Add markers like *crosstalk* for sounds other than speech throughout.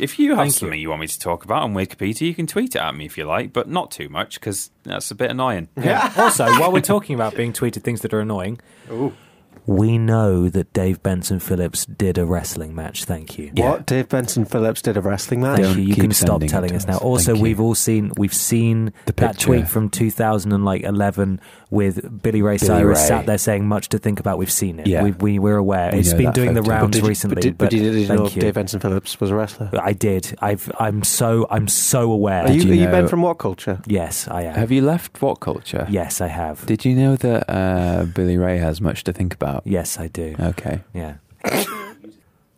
If you have Thank something you. you. want me to talk about on Wikipedia, you can tweet it at me if you like, but not too much because that's a bit annoying. Yeah. *laughs* also, while we're talking about being tweeted things that are annoying, we know that Dave Benson Phillips did a wrestling match. Thank you. What? Dave Benson Phillips did a wrestling match? Thank Don't you. You can stop telling us now. Also, Thank we've all seen we've seen The that tweet from 2011 with Billy Ray Billy Cyrus Ray. sat there saying much to think about. We've seen it. Yeah. We, we we're aware. We it's know been that doing the photo. rounds Did you- recently. But did, but did, did you know you. Dave Benson Phillips was a wrestler? I did. I've. I'm so. I'm so aware. Are you, you are you know- Ben from WhatCulture? yes, I am. Have you left WhatCulture? yes, I have. Did you know that uh, Billy Ray has much to think about? Yes, I do. Okay. Yeah.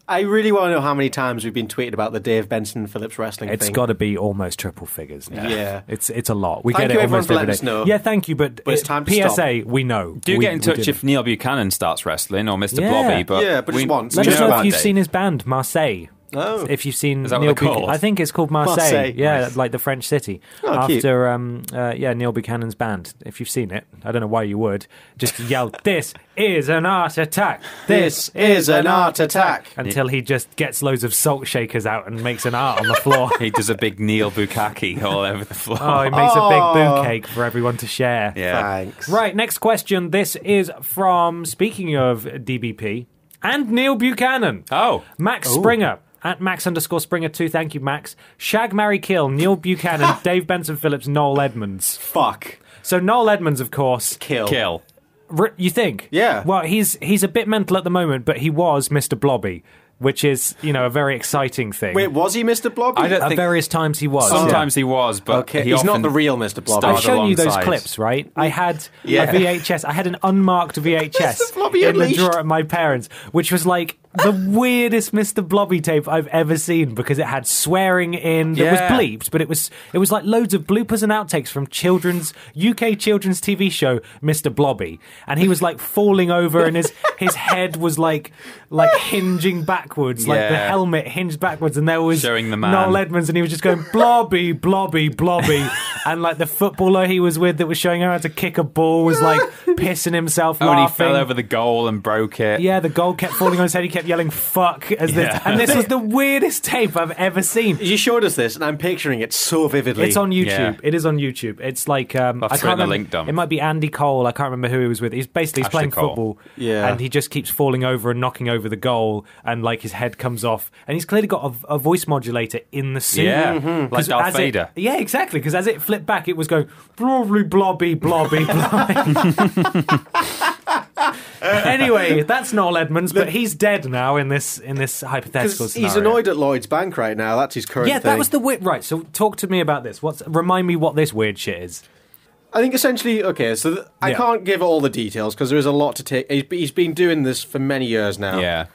I really want to know how many times we've been tweeted about the Dave Benson Phillips wrestling It's thing. got to be almost triple figures. Now. Yeah. It's it's a lot. We Thank get you, it everyone, almost for every us know. Yeah, thank you. But, But it's uh, time to PSA, stop. we know. Do We- get in touch if. Neil Buchanan starts wrestling or Mr. Yeah. Blobby, but Yeah, but just we- once. Let us know know if you've Dave. seen his band Marseille. Oh. If you've seen Is that what Neil they're Buchanan. I think it's called Marseille. Marseille. Yeah, Nice. like the French city. Oh, cute. After um, uh, yeah, Neil Buchanan's band. If you've seen it, I don't know why you would. Just yell, *laughs* "This is an art attack! This is an art attack. Until he just gets loads of salt shakers out and makes an art on the floor. *laughs* He does a big Neil Bukaki all over the floor. oh, he makes a big Oh. boo cake for everyone to share. yeah. Thanks. Right, next question. This is from, speaking of DBP, and Neil Buchanan. Oh, Max Springer. At Max underscore Springer 2. Thank you, Max. Shag, Marry, Kill. Neil Buchanan, *laughs* Dave Benson Phillips, Noel Edmonds. Fuck. So, Noel Edmonds, of course. Kill. kill. R- you think? Yeah. Well, he's he's a bit mental at the moment, but he was Mr. Blobby, which is, you know, a very exciting thing. Wait, was he Mr. Blobby? I don't At think various times he was. sometimes he was, but Okay, he he's not the real Mr. Blobby. I've shown you those clips, right? I had Yeah. a VHS. I had an unmarked VHS *laughs* Blobby in the Unleashed. drawer at my parents, which was like the weirdest Mr. Blobby tape I've ever seen because it had swearing in that Yeah. was bleeped, but it was it was like loads of bloopers and outtakes from children's UK children's TV show Mr. Blobby, and he was like falling over, and his his head was like like hinging backwards, like the helmet hinged backwards, and there was Showing the man. Noel Edmonds, and he was just going blobby, blobby, blobby, *laughs* and like the footballer he was with that was showing him how to kick a ball was like *laughs* pissing himself Oh, and he fell over the goal and broke it. yeah, the goal kept falling on his head. He kept yelling "fuck" as this, Yeah. and this was *laughs* the weirdest tape I've ever seen. You showed us this, and I'm picturing it so vividly. It's on YouTube. Yeah. It is on YouTube. It's like um, I can't the remember. link dump. It might be Andy Cole. I can't remember who he was with. He's basically he's Ashley playing Cole. football, Yeah. and he just keeps falling over and knocking over the goal, and like his head comes off, and he's clearly got a, a voice modulator in the suit. Yeah, like 'Cause Darth as it- Vader. yeah, exactly. Because as it flipped back, it was going blobby, blobby, blobby, blobby. *laughs* *laughs* anyway, that's Noel Edmonds, but he's dead now in this in this hypothetical scenario. he's annoyed at Lloyd's Bank right now. That's his current Yeah, thing. that was the weird. Right, so talk to me about this. What's remind me what this weird shit is? I think essentially, okay, so th- I Yeah. can't give all the details because there is a lot to take. He's, he's been doing this for many years now. Yeah.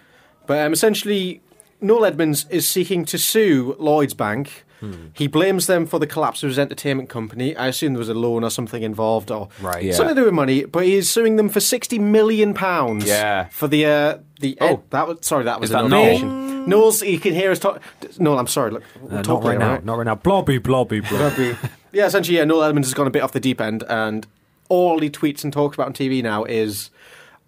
But um, essentially, Noel Edmonds is seeking to sue Lloyd's Bank. Hmm. He blames them for the collapse of his entertainment company. I assume there was a loan or something involved, or Right. Yeah. something to do with money. But he is suing them for sixty million pounds. Yeah. for the uh, the Oh. that was sorry that was Is an that Noel? you can hear us talk. Noel, I'm sorry. Look, we'll Uh, talk not right now. right? Not right now. Blobby, blobby, blobby. Yeah, essentially, yeah, Noel Edmonds has gone a bit off the deep end, and all he tweets and talks about on TV now is.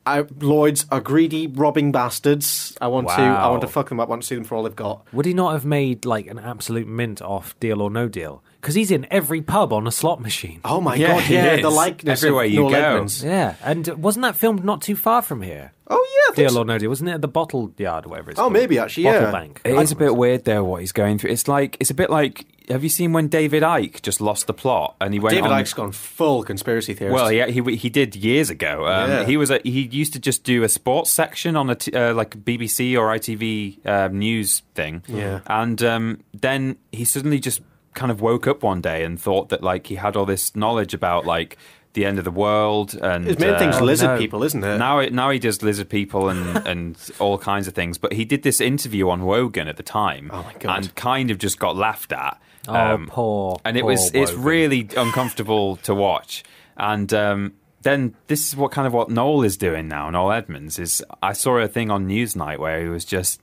I, Lloyds are greedy, robbing bastards. I want to. I want to fuck them up. I want to see them for all they've got. Would he not have made like an absolute mint off Deal or No Deal? Because he's in every pub on a slot machine. Oh my Yeah, god! he Yeah, is. the likeness Everywhere of you Noel go. Edmonds. Yeah, and wasn't that filmed not too far from here? Oh yeah, I think Deal so. or No Deal, wasn't it at the Bottle Yard or whatever it's Oh, called? maybe, actually, Bottle yeah. Bank. It is a bit weird there what he's going through. It's like it's a bit like have you seen when David Icke just lost the plot and he went David on Icke's gone full conspiracy theorist. Well, he, he he did years ago. Um, Yeah. He was a, he used to just do a sports section on a t- uh, like BBC or ITV uh, news thing. Yeah. and um, then he suddenly just kind of woke up one day and thought that like he had all this knowledge about like the end of the world and his main thing's uh, lizard no. people, isn't it? now, now he does lizard people and, *laughs* and all kinds of things. But he did this interview on Wogan at the time, Oh my God. and kind of just got laughed at. Oh, Um, poor. and it poor was it's Wogan. really uncomfortable to watch. And um, then this is what kind of what Noel is doing now. Noel Edmonds is. I saw a thing on Newsnight where he was just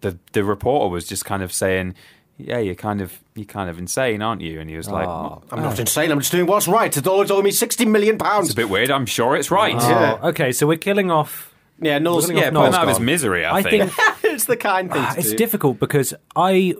the the reporter was just kind of saying. Yeah, you're kind of you're kind of insane, aren't you? And he was like, Oh. I'm not insane. I'm just doing what's right. It's all owed me sixty million pounds. "It's a bit weird. I'm sure it's right." Oh, Yeah. okay, so we're killing off. Yeah, Noel's We're gonna Yeah, go put Noel's him out of his misery. I, I think. think *laughs* it's the kind thing ah, to it's do. difficult because I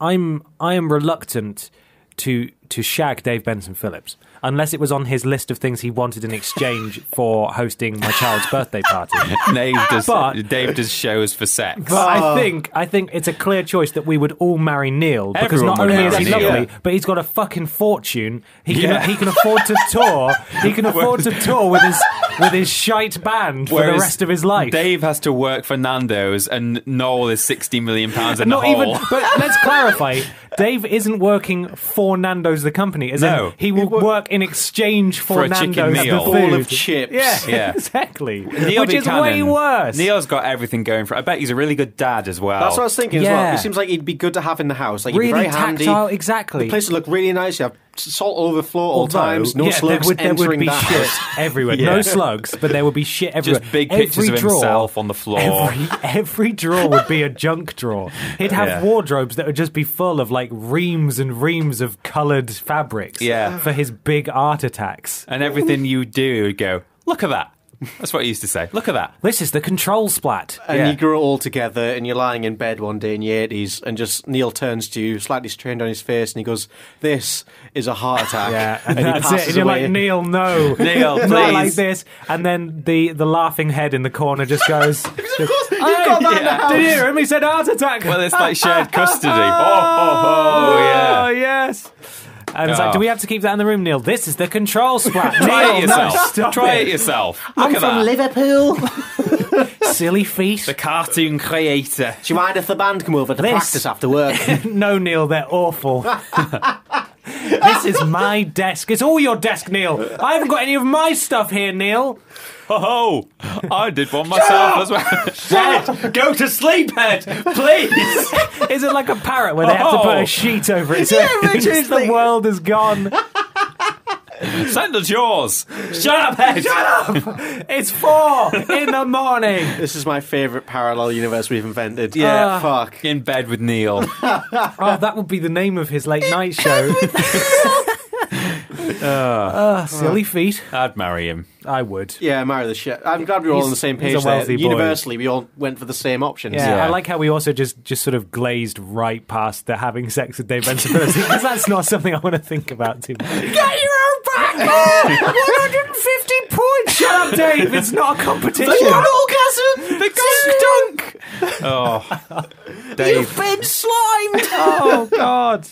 I'm I am reluctant to to shag Dave Benson Phillips unless it was on his list of things he wanted in exchange *laughs* for hosting my child's birthday party. *laughs* Dave does, But- Dave does shows for sex. But I oh. think I think it's a clear choice that we would all marry Neil because Everyone not would only is he Neil. lovely, but he's got a fucking fortune. He can Yeah. he can afford to tour. He can *laughs* afford to tour with his with his shite band for the rest of his life. Dave has to work for Nando's, and Noel is sixty million pounds in Not the hole. even, but *laughs* let's clarify. Dave isn't working for Nando's, the company. As No. in, he will work in exchange for, For a chicken Nando's, meal. the Bowl food. of chips. Yeah, *laughs* Yeah. *laughs* exactly. Neil Which is Buchanan, way worse. Neil's got everything going for. I bet he's a really good dad as well. That's what I was thinking as Yeah. well. He seems like he'd be good to have in the house. Like he'd really be very handy. tactile, exactly. The place would look really nice. You have salt all over the floor all Although, times. No yeah, slugs there would, there entering would be that shit *laughs* everywhere. Yeah. No slugs, but there would be shit everywhere. Just big Every pictures of himself on the floor. Every, every drawer would be a junk drawer. He'd have Yeah. wardrobes that would just be full of like reams and reams of coloured fabrics Yeah. for his big art attacks. and everything you do he would go. Look at that. That's what he used to say. Look at that. This is the control splat. And Yeah. you grow all together, and you're lying in bed one day in your 80s, and just Neil turns to you, slightly strained on his face, and he goes, "This is a heart *laughs* attack." Yeah, and, and he that's it. passes And you're away. like, Neil, no. *laughs* Neil, Not please. like this. And then the, the laughing head in the corner just goes, *laughs* You've got that in the house. Did you hear him? He said heart attack. Well, it's like shared custody. Oh, oh, oh, Oh, yeah. yes. And it's like, do we have to keep that in the room, Neil? This is the control splat. Try Neil, it yourself. No, stop Try it. it yourself. Look I'm at from that. Liverpool. *laughs* Silly feet. the cartoon creator. Do you mind if the band come over to This- practice after work? *laughs* no, Neil, they're awful. *laughs* this is my desk. It's all your desk, Neil. I haven't got any of my stuff here, Neil. Oh, I did one myself as well. Ed, *laughs* go to sleep, Ed, please. Is it like a parrot where they have to put Oh. a sheet over it so Yeah, it thinks Richard's the like- world is gone? Send us yours. Shut up, Ed. Shut up. It's four in the morning. this is my favourite parallel universe we've invented. Yeah. Ah. Ah. fuck. In bed with Neil. *laughs* Oh, that would be the name of his late night show. *laughs* Ah, silly feet. I'd marry him. I would. Yeah, marry the shit. I'm glad we're all on the same he's a page there. wealthy boy. Universally, we all went for the same options. Yeah, Yeah. I like how we also just just sort of glazed right past the having sex with Dave Benson because that's not something I want to think about too much. *laughs* Get your own back! 150 points! Shut up, Dave! It's not a competition. orgasm! The gunk dunk. Oh, Dave. been slimed! Oh, God.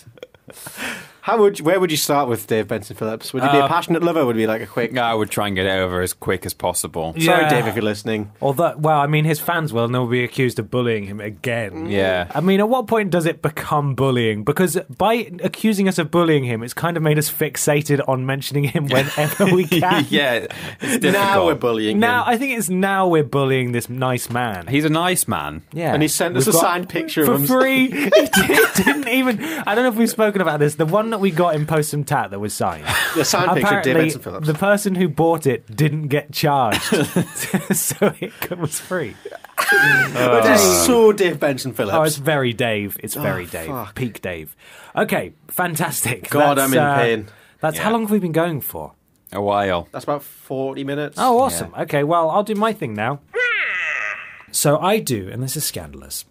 How would you, where would you start with Dave Benson Phillips? Would he be a Uh, passionate lover? Would he be like a quick? No, I would try and get it over as quick as possible. Sorry, Yeah. Dave, if you're listening. Although, well, I mean, his fans will and they'll be accused of bullying him again. Yeah. I mean, at what point does it become bullying? Because by accusing us of bullying him, it's kind of made us fixated on mentioning him whenever we *laughs* can. yeah, it's difficult. Now we're bullying Now, him. I think it's now we're bullying this nice man. He's a nice man. yeah. And he sent us We've a got- signed picture for of him. free. *laughs* he did, didn't even. I don't know if we've spoken about this. The one that we got in Post Some Tat that was signed. *laughs* The signed picture of Dave Apparently, Benson Phillips. the person who bought it didn't get charged, *laughs* *laughs* so it was free. Which is so Dave Benson Phillips. Oh, it's very Dave. It's very Oh, Dave. fuck. Peak Dave. Okay, fantastic. God, That's, I'm in uh, pain. That's Yeah. how long have we been going for? A while. That's about 40 minutes. Oh, awesome. Okay, well, I'll do my thing now. So I do, and this is scandalous,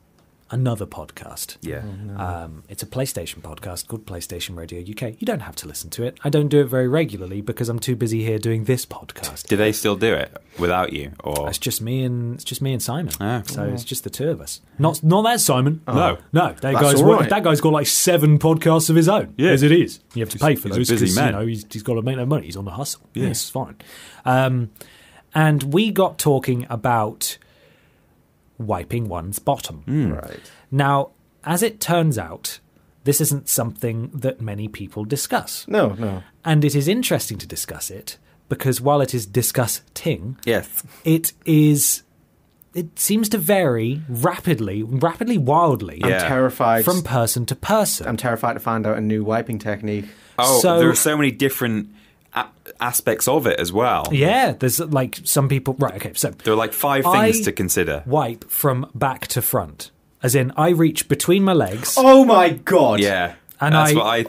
another podcast. Yeah. Um, it's a PlayStation podcast called PlayStation Radio UK. You don't have to listen to it. I don't do it very regularly because I'm too busy here doing this podcast. Do they still do it without you? Or It's just me and it's just me and Simon. Ah. So it's just the two of us. Not not that Simon. No. no. That That's guy's all right. that guy's got like seven podcasts of his own. Yeah. as it is. You have to pay for he's those busy because man. you know he's, he's got to make no money. He's on the hustle. Yeah. Yes, fine. Um, and we got talking about wiping one's bottom. Hmm. Right. Now, as it turns out, this isn't something that many people discuss. No, no. And it is interesting to discuss it because while it is discussing, yes. it is it seems to vary rapidly, rapidly wildly Yeah. I'm terrified. from person to person. I'm terrified to find out a new wiping technique. Oh, So- there are so many different a- aspects of it as well. yeah, there's like some people right, okay, so There are like five things I- to consider. wipe from back to front. As in I reach between my legs Oh my god! Yeah. And that's I- what I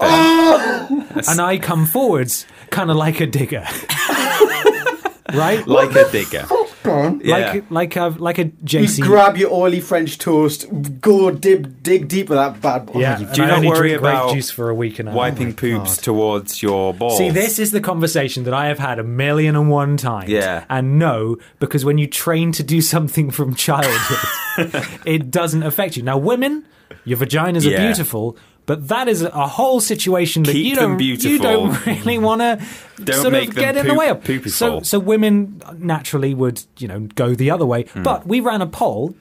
think. *laughs* and I come forwards kind of like a digger. *laughs* right? like a digger. On. Yeah. like uh, like a like a You JC. grab your oily French toast, go dip, dig deep with that bad boy. yeah, you- Do you not only worry drink grape about juice for a week and a half. wiping oh poops towards your balls. See, this is the conversation that I have had a million and one times. Yeah. And no, because when you train to do *laughs* something from childhood, *laughs* it doesn't affect you. Now, women, your vaginas are Yeah. beautiful. But that is a whole situation that Keep you don't you don't really want to sort make of them get in the way of. poopy So so women naturally would you know go the other way. Hmm. But we ran a poll,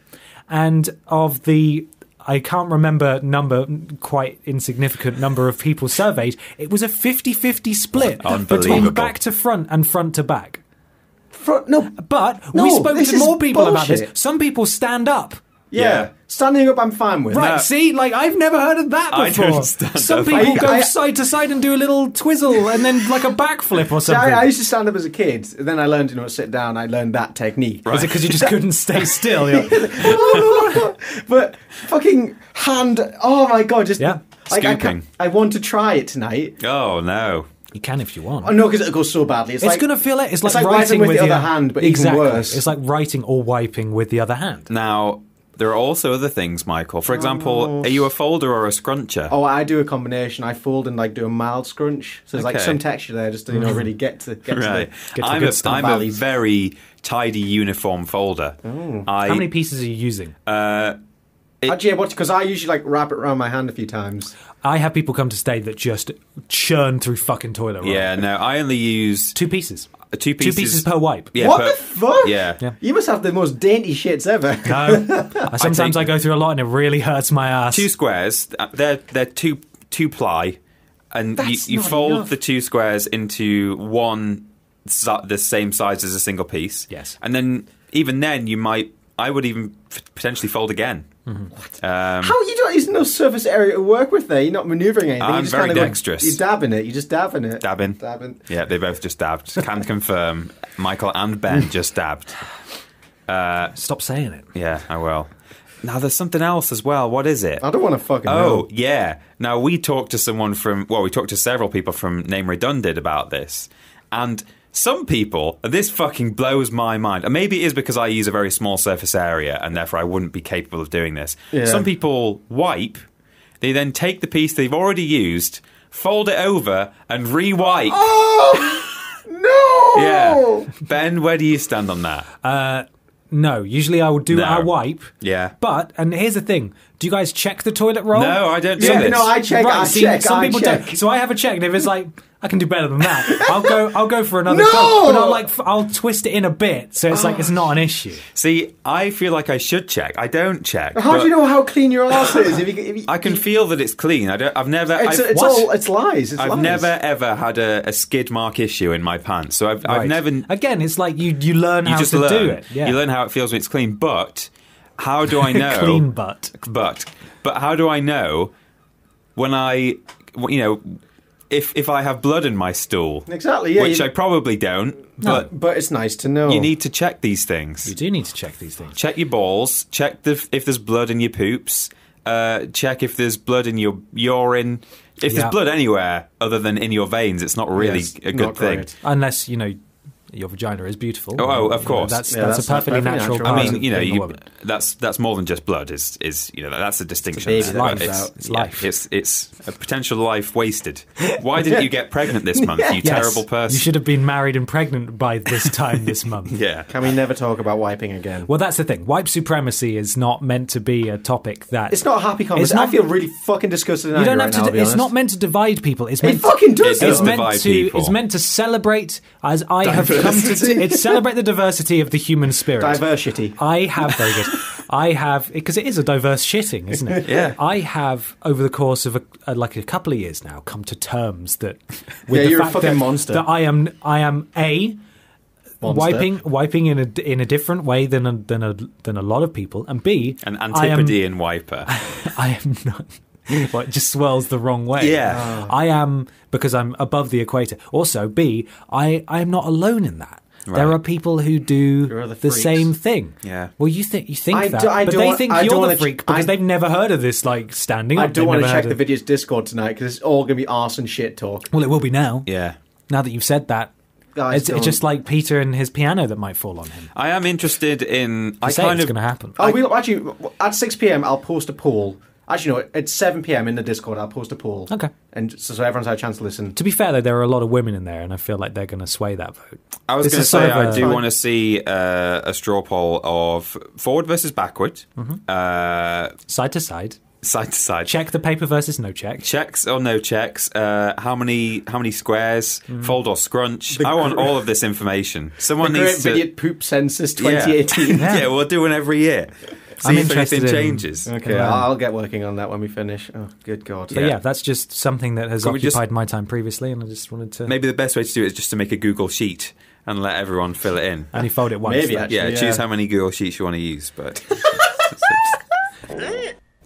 and of the I can't remember number quite insignificant number of people surveyed. It was a 50-50 split between back to front and front to back. Front, no, But No, we spoke to more people about this. Some people stand up. Yeah. Yeah. Standing up, I'm fine with. Right, No. see, like I've never heard of that *laughs* I before. don't stand Some up. people I- go I- side to side and do a little twizzle and then like a backflip or *laughs* See, something. I, I used to stand up as a kid. Then I learned, you know, sit down. I learned that technique. Is it because you just *laughs* couldn't stay still? You're like, but fucking hand. Oh my god! Just Yeah. Like, I, Scooping. can't- I want to try it tonight. Oh no. you can if you want. Oh no, because it goes so badly. It's, it's like, gonna feel it. it's like, like writing writing with the your- other hand, but even exactly. worse. It's like writing or wiping with the other hand. Now there are also other things, Michael. For example, are you a folder or a scruncher? Oh, I do a combination. I fold and like do a mild scrunch. So there's like some texture there, just to you know really get to get right. to Get to the I'm, good a, stuff. I'm a very tidy, uniform folder. I, How many pieces are you using? Uh, the. Actually, what? Because I usually like wrap it around my hand a few times. I have people come to stay that just churn through fucking toilet roll. yeah, no, I only use Two pieces. two pieces. Two pieces per wipe. Yeah, what per- the fuck? Yeah. Yeah. You must have the most dainty shits ever. No. *laughs* I- Sometimes I, take- go through a lot and it really hurts my ass. Two squares. uh, They're they're two two ply, and you, That's you not fold enough. the two squares into one the same size as a single piece. Yes. and then even then you might. I would even f- potentially fold again. Um, How you don't? There's no surface area to work with there. You're not manoeuvring anything. I'm you just very kinda go- dexterous. you're in it. You're just dabbing it. Dabbing. Dabbing. Yeah, they both just dabbed. Can confirm. Michael and Ben just dabbed. Stop saying it. Yeah, I will. Now there's something else as well. What is it? I don't want to fucking Oh, know. yeah. Now, we talked to someone from, well, we talked to several people from Name Redundant about this. And some people, this fucking blows my mind. And maybe it is because I use a very small surface area and therefore I wouldn't be capable of doing this. Yeah. Some people wipe, they then take the piece they've already used, fold it over, and re wipe. Oh *laughs* no! Yeah. Ben, where do you stand on that? Uh, no, usually I would do No. I wipe. Yeah. But and here's the thing: do you guys check the toilet roll? No, I don't do Yeah, this. no, I check. right, I see, check. some I people check. don't. So I have a check, and if it's like I can do better than that, I'll go. I'll go for another. No! go. but I'll like f- I'll twist it in a bit, so it's like it's not an issue. See, I feel like I should check. I don't check. How do you know how clean your ass is? If you, if you, I can feel that it's clean. I don't. I've never. It's, I've, it's all. It's lies. It's I've lies. never ever had a, a skid mark issue in my pants. So I've, I've never. Again, it's like you you learn how just to learn. do it. Yeah. You learn how it feels when it's clean. But how do *laughs* I know? clean butt. But but how do I know when I you know if if I have blood in my stool? Exactly, yeah, Which you- I probably don't. But But it's nice to know. you need to check these things. You do need to check these things. check your balls. Check the, if there's blood in your poops. Uh, check if there's blood in your urine. If Yeah. there's blood anywhere other than in your veins, it's not really Yes, a good not thing. great. Unless you know your vagina is beautiful. Oh, oh, of You know, course. that's Yeah, that's, that's a perfectly perfectly natural. natural. I mean, you know, you, that's that's more than just blood. Is is you know that's a distinction. baby there. that comes it's, out. It's yeah, life. It's it's a potential life wasted. Why didn't you get pregnant this month? You *laughs* Yes, terrible person. You should have been married and pregnant by this time this month. *laughs* Yeah. Can we never talk about wiping again? Well, that's the thing. White supremacy is not meant to be a topic that It's not a happy conversation. not- I feel really fucking disgusted. And you don't angry have right to. Now, to it's not meant to divide people. It's It fucking does. It does though. it's meant to. people. It's meant to celebrate, as I have come to. It's celebrate the diversity of the human spirit. Diversity. I have very good. I have because it is a diverse shitting, isn't it? Yeah. I have over the course of a, a, like a couple of years now come to terms that *laughs* with Yeah, the you're a fact fucking that, monster. That I am. I am a Monster. wiping wiping in a in a different way than a, than a than a lot of people, and b An I am- Antipodean wiper. *laughs* I am not. *laughs* Well, it just swirls the wrong way. Yeah. Oh. I am because I'm above the equator. Also, B, I I am not alone in that. There are people who do the the same thing. Yeah. Well, you think you think I that, do- I but they want- think I you're the wanna ch- freak because I- they've never heard of this like standing I up. don't want to check the video's Discord tonight because it's all going to be arse and shit talk. Well, it will be now. Yeah. Now that you've said that, guys, It's, it's just like Peter and his piano that might fall on him. I am interested in. I I say kind it's of going to happen. Oh, we'll actually at six p.m. I'll post a poll. Actually, no, at seven p.m. in the Discord, I'll post a poll. Okay. and so, so everyone's had a chance to listen. To be fair, though, there are a lot of women in there, and I feel like they're going to sway that vote. I was going to say of I a- do want to see uh, a straw poll of forward versus backward, Mm-hmm. uh, Side to side. side to side. Check the paper versus no check. Checks or no checks? Uh, how many how many squares? Mm. Fold or scrunch? The I want gr- all of this information. *laughs* The Someone Great needs to. Idiot Poop Census Yeah. 2018. *laughs* Yeah. we'll do one every year. See I'm if interested anything in- changes. Okay, I'll get working on that when we finish. Oh, good God. But yeah. that's just something that has Could we just- occupied my time previously, and I just wanted to Maybe the best way to do it is just to make a Google sheet and let everyone fill it in. And you fold it once. Maybe, actually. Yeah, Yeah. choose how many Google sheets you want to use. But *laughs*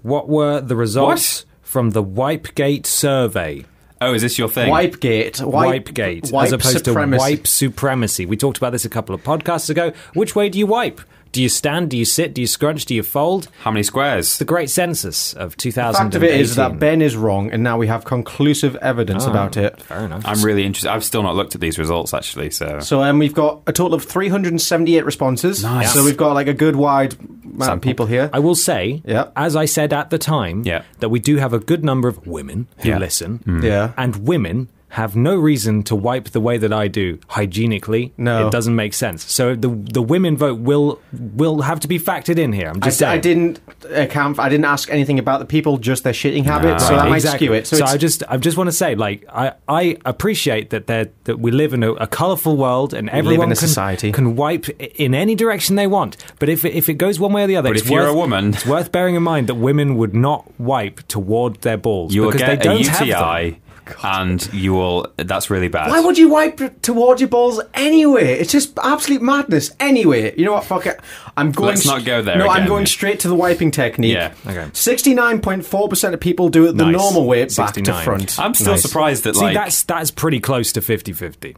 What were the results from the Wipegate survey? oh, is this your thing? Wipegate. Wipe, Wipegate, wipe as opposed supremacy. to wipe supremacy. We talked about this a couple of podcasts ago. Which way do you wipe? Do you stand? Do you sit? Do you scrunch? Do you fold? How many squares? The great census of The 2018. fact of it is that Ben is wrong, and now we have conclusive evidence Oh, about it. Fair enough. I'm really interested. I've still not looked at these results actually. So So um, we've got a total of 378 responses. Nice. So we've got like a good wide amount of people here. I will say, Yeah. as I said at the time, Yeah. that we do have a good number of women who Yeah. listen, Yeah. and women have no reason to wipe the way that I do hygienically. No. it doesn't make sense. So the the women vote will will have to be factored in here. I'm just I saying. didn't account. I didn't ask anything about the people, just their shitting habits. so Right, that might exactly. skew it. So, So, I just, I just want to say, like, I, I appreciate that there, that we live in a, a colourful world, and everyone in a can, society. can wipe in any direction they want. But if it, if it goes one way or the other, But it's if you're a woman- it's worth bearing in mind that women would not wipe toward their balls you will because get they don't a have them. UTI, and you will. That's really bad. why would you wipe towards your balls anyway? It's just absolute madness. Anyway, you know what? Fuck it. I'm going. Let's not go there No, I'm going straight to the wiping technique. Yeah. Okay. Sixty-nine point four percent of people do it the Nice. normal way, back to front. I'm still Nice. surprised that See, like. that's that's pretty close to 50-50.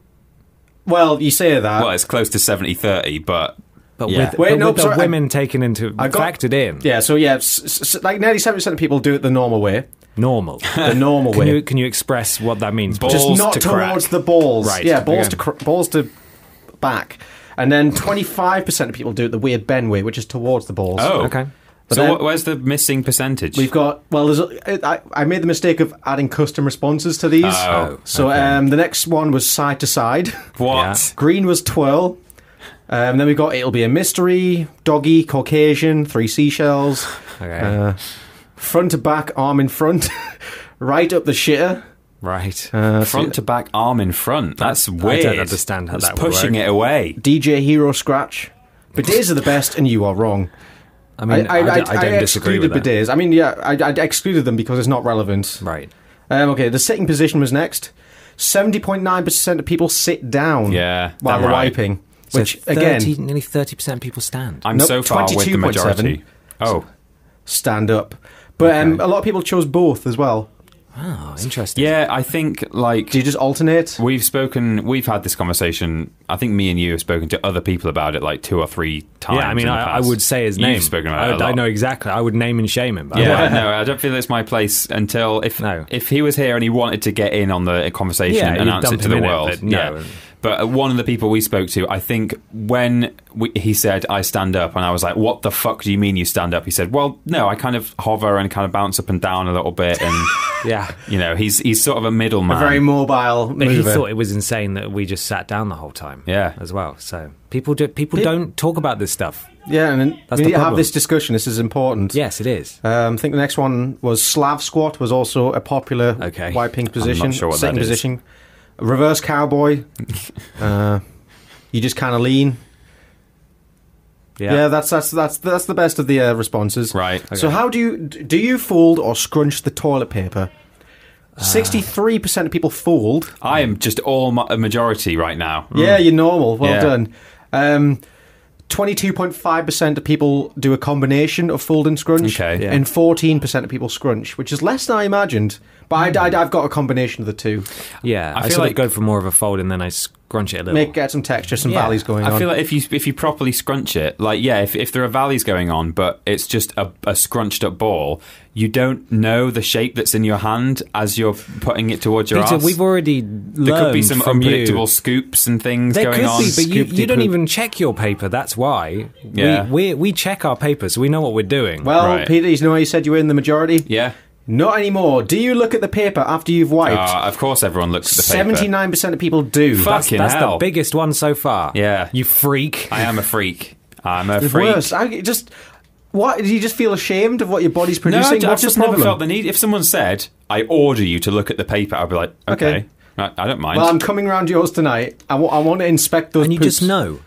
Well, you say that. well, it's close to 70-30, but But Yeah. with, Wait, but no, with the sorry, I- women taken into I got- factored in, yeah. So yeah, s- s- s- like nearly seventy percent of people do it the normal way. Normal. *laughs* The normal Can way. you can you express what that means? Balls just not to towards crack. the balls. Right, Yeah, balls okay. to cr- balls to back, and then twenty five percent of people do it the weird Ben way, which is towards the balls. oh, Okay. But so then- where's the missing percentage? We've got well. There's a, I, I made the mistake of adding custom responses to these. Oh, so okay. um, the next one was side to side. *laughs* what? Green was twirl. Um, then we got it'll be a mystery, doggy, Caucasian, three seashells, Okay. uh, front to back, arm in front, *laughs* right up the shitter. right. Uh, Front to back, arm in front. That's weird. I don't understand how That's that would pushing work. it away. DJ Hero Scratch. Bidets are the best, and you are wrong. I mean, I don't disagree with excluded that. bidets. I mean, yeah, I, I excluded them because it's not relevant. Right. Um, okay, the sitting position was next. Seventy point nine percent of people sit down. Yeah, while they're right. wiping. So Which 30, again, nearly thirty percent of people stand. I'm Nope, so far with the 22.7. majority. Oh, stand up. But um, a lot of people chose both as well. Oh, interesting. yeah. I think like Do you just alternate? We've spoken. We've had this conversation. I think me and you have spoken to other people about it like two or three times. Yeah, I mean, in the I, I past. would say his You've name. spoken about I, it. a I lot. know exactly. I would name and shame him. but I Yeah, won't. no, I don't feel it's my place until if No. if he was here and he wanted to get in on the conversation Yeah, and you'd announce dump it to him the in it, world. but no. Yeah. But uh, one of the people we spoke to, I think when we, he said, I stand up, and I was like, what the fuck do you mean you stand up? He said, well, no, I kind of hover and kind of bounce up and down a little bit. And, *laughs* Yeah. you know, he's he's sort of a middleman. A very mobile But he thought it was insane that we just sat down the whole time. Yeah. as well. So people do, people don't talk about this stuff. yeah, and then That's we the need to have this discussion. This is important. Yes, it is. Um, I think the next one was Slav squat was also a popular Okay. wiping position. sure what sitting that is. Reverse cowboy. *laughs* uh, you just kind of lean. Yeah. Yeah. that's that's that's that's the best of the uh, responses. Right. So how do you do you fold or scrunch the toilet paper? Sixty-three percent of people fold. I am just all ma- a majority right now. Yeah, you're normal. Well Yeah. done. Um, 22.5% of people do a combination of fold and scrunch. Okay. Yeah. And 14% of people scrunch, which is less than I imagined. But I, I, I've got a combination of the two. Yeah, I I, feel sort like- of go for more of a fold and then I Scrunch it a little. Make get some texture, some Yeah. valleys going on. I feel like if you if you properly scrunch it, like yeah, if if there are valleys going on, but it's just a, a scrunched up ball, you don't know the shape that's in your hand as you're putting it towards your Peter, arse. we've already there learned could be some from unpredictable you. scoops and things There going could on. be, but you, you don't even check your paper. That's why. Yeah. We, we we check our papers. so we know what we're doing. well, Right. Peter, you know how you said you were in the majority? yeah. Not anymore. Do you look at the paper after you've wiped? Uh, of course, everyone looks at the paper. Seventy-nine percent of people do. Fuck. that's fucking that's the biggest one so far. Yeah. you freak. I am a freak. I'm a the freak. worst. I just what? Do you just feel ashamed of what your body's No, I, producing? have What's just never problem? felt the need. If someone said, "I order you to look at the paper," I'd be like, "Okay, Okay. I, I don't mind." Well, I'm coming round yours tonight. I wa- I want to inspect those. and you poops. just know.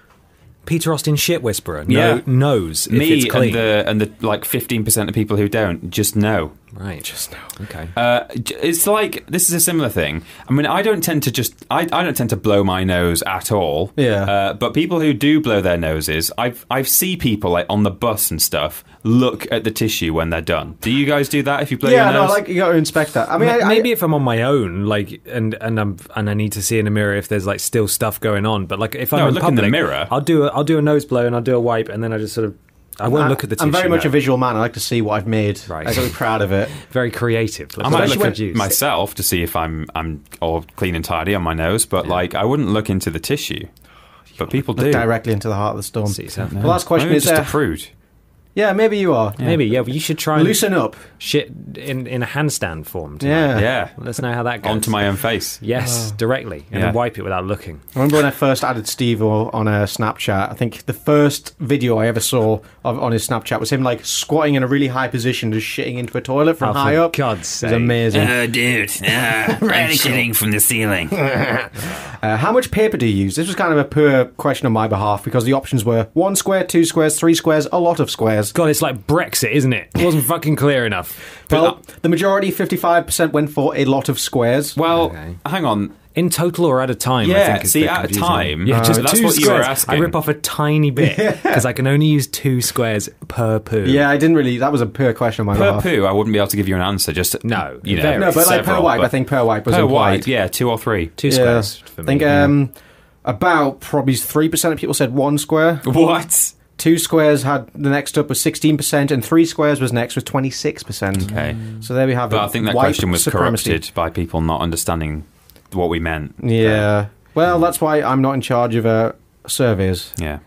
Peter Austin shit whisperer know, Yeah. knows if Me it's clean. and the and the like fifteen percent of people who don't just know. Right, just now. Okay. Uh, it's like this is a similar thing. I mean, I don't tend to just I, I don't tend to blow my nose at all. Yeah. Uh, but people who do blow their noses, I've I've see people like on the bus and stuff look at the tissue when they're done. Do you guys do that if you blow Yeah, your no, nose? like you got to inspect that. I mean, Ma- I, maybe I, if I'm on my own, like, and and I'm and I need to see in a mirror if there's like still stuff going on. But like, if I'm No, in look in the mirror. I'll do a, I'll do a nose blow and I'll do a wipe, and then I just sort of I won't look at the tissue. I'm very much no. a visual man. I like to see what I've made. Right. I'm to be proud of it. *laughs* very creative. I might Especially look when- at juice. myself to see if I'm I'm all clean and tidy on my nose, but like I wouldn't look into the tissue. But people Look do. directly into the heart of the storm. See, so- The last question Maybe is: just uh, a prude. Yeah, maybe you are. Maybe, yeah. But you should try and Loosen up. shit in in a handstand form. tonight. Yeah. Yeah, Let us know how that goes. onto my own face. Yes, directly, and Yeah. then wipe it without looking. I remember when I first added Steve on a Snapchat. I think the first video I ever saw of, on his Snapchat was him like squatting in a really high position, just shitting into a toilet from Oh, high for up. God's It sake. was amazing. Oh, dude, *laughs* I'm shitting from the ceiling. *laughs* Uh, how much paper do you use? This was kind of a poor question on my behalf because the options were one square, two squares, three squares, a lot of squares. God, it's like Brexit, isn't it? It wasn't fucking clear enough. Well, the majority, 55%, went for a lot of squares. Well, Okay. hang on. In total or at a time? I Yeah, think is see, the at a time, Yeah, uh, just that's two what you were squares. asking. I rip off a tiny bit *laughs* because I can only use two squares per poo. Yeah, I didn't really. That was a poor question on my Per behalf. poo, I wouldn't be able to give you an answer. Just No, you know, No, but like per wipe, I think per wipe was per implied. wipe, yeah, two or three. two Yeah. squares for I me. think um, about probably 3% of people said one square. What? Two squares had the next up was 16%, and three squares was next with 26%. Okay, So there we have but it. I think that Wipe question was supremacy. corrupted by people not understanding what we meant. Yeah. Well, that's why I'm not in charge of uh, surveys. Yeah.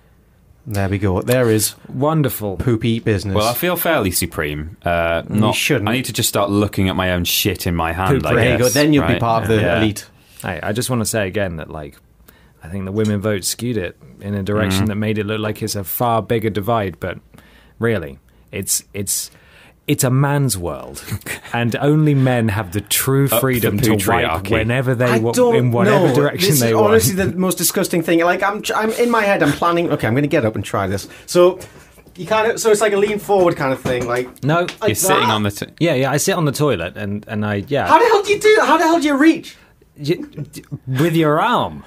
There we go. There is Wonderful. poopy business. Well, I feel fairly supreme. Uh, not, shouldn't. I need to just start looking at my own shit in my hand. Poop I there you guess, go. Then you'll be right? part of the Yeah. elite. Hey, I just want to say again that like I think the women vote skewed it in a direction Mm-hmm. that made it look like it's a far bigger divide, but really, it's it's it's a man's world, *laughs* and only men have the true for freedom to wipe patriarchy. whenever they I want don't in whatever know. direction this they is want. honestly the most disgusting thing. Like I'm, I'm in my head. I'm planning. Okay, I'm going to get up and try this. So you kind of, so it's like a lean forward kind of thing. Like no, like You're sitting that. on the. T- yeah, yeah. I sit on the toilet and and I yeah How the hell do you do? How the hell do you reach? y- with your arm.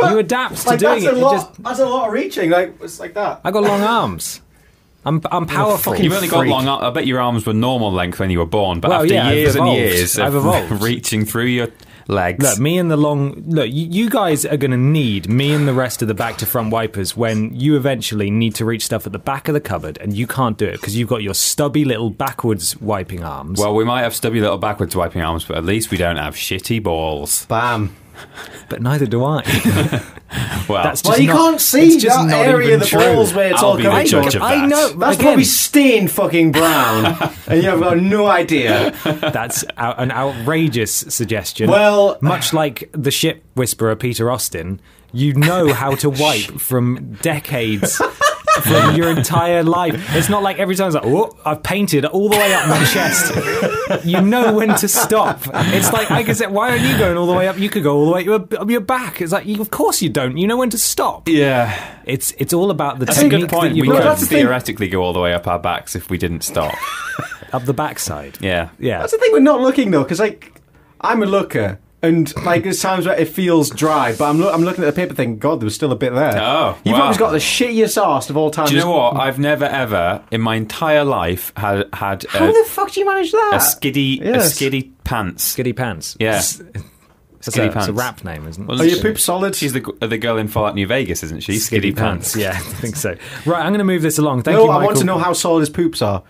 But, you adapt to like, doing that's it. A lot, just- That's a lot of reaching. Like it's like that. I got long arms. I'm I'm powerful. You've only got freak. long. ar- I bet your arms were normal length when you were born, but Well, after yeah, years and evolved. years I've of evolved. *laughs* reaching through your legs, Look, me and the long look. You, you guys are going to need me and the rest of the back to front wipers when you eventually need to reach stuff at the back of the cupboard, and you can't do it because you've got your stubby little backwards wiping arms. well, we might have stubby little backwards wiping arms, but at least we don't have shitty balls. Bam. But neither do I. *laughs* Well, That's Well, you not- can't see it's just that area of the true. balls where it's I'll all be coming judge from. of I know. That's again, probably stained fucking brown, *laughs* and you have got no idea. That's out, an outrageous suggestion. Well- much like the ship whisperer Peter Austin, you know how to wipe from decades. *laughs* *laughs* From your entire life, it's not like every time it's like, "Oh, I've painted all the way up my chest." You know when to stop. It's like I can say, "Why aren't you going all the way up? You could go all the way up up your back." It's like, you, of course you don't. You know when to stop. yeah, It's it's all about the that's a good point. that you We Well, could learn that's the thing. theoretically go all the way up our backs if we didn't stop. up the backside. yeah, Yeah, That's the thing we're not looking though, because like I'm a looker, and like there's times where it feels dry, but I'm, lo- I'm looking at the paper thinking, God, there was still a bit there. Oh, you've wow. always got the shittiest arse of all time. Do you know what? I've never ever in my entire life had had How a, the fuck do you manage that? a skiddy a skiddy pants. skiddy pants. Yeah. S- That's Skinny a, it's a Pants. rap name, isn't it? Well, Are your poop solid? She's the the girl in Fallout New Vegas, isn't she? Skiddy Pants. Yeah, *laughs* I think so. Right, I'm going to move this along. Thank no, you, I want to know how solid his poops are.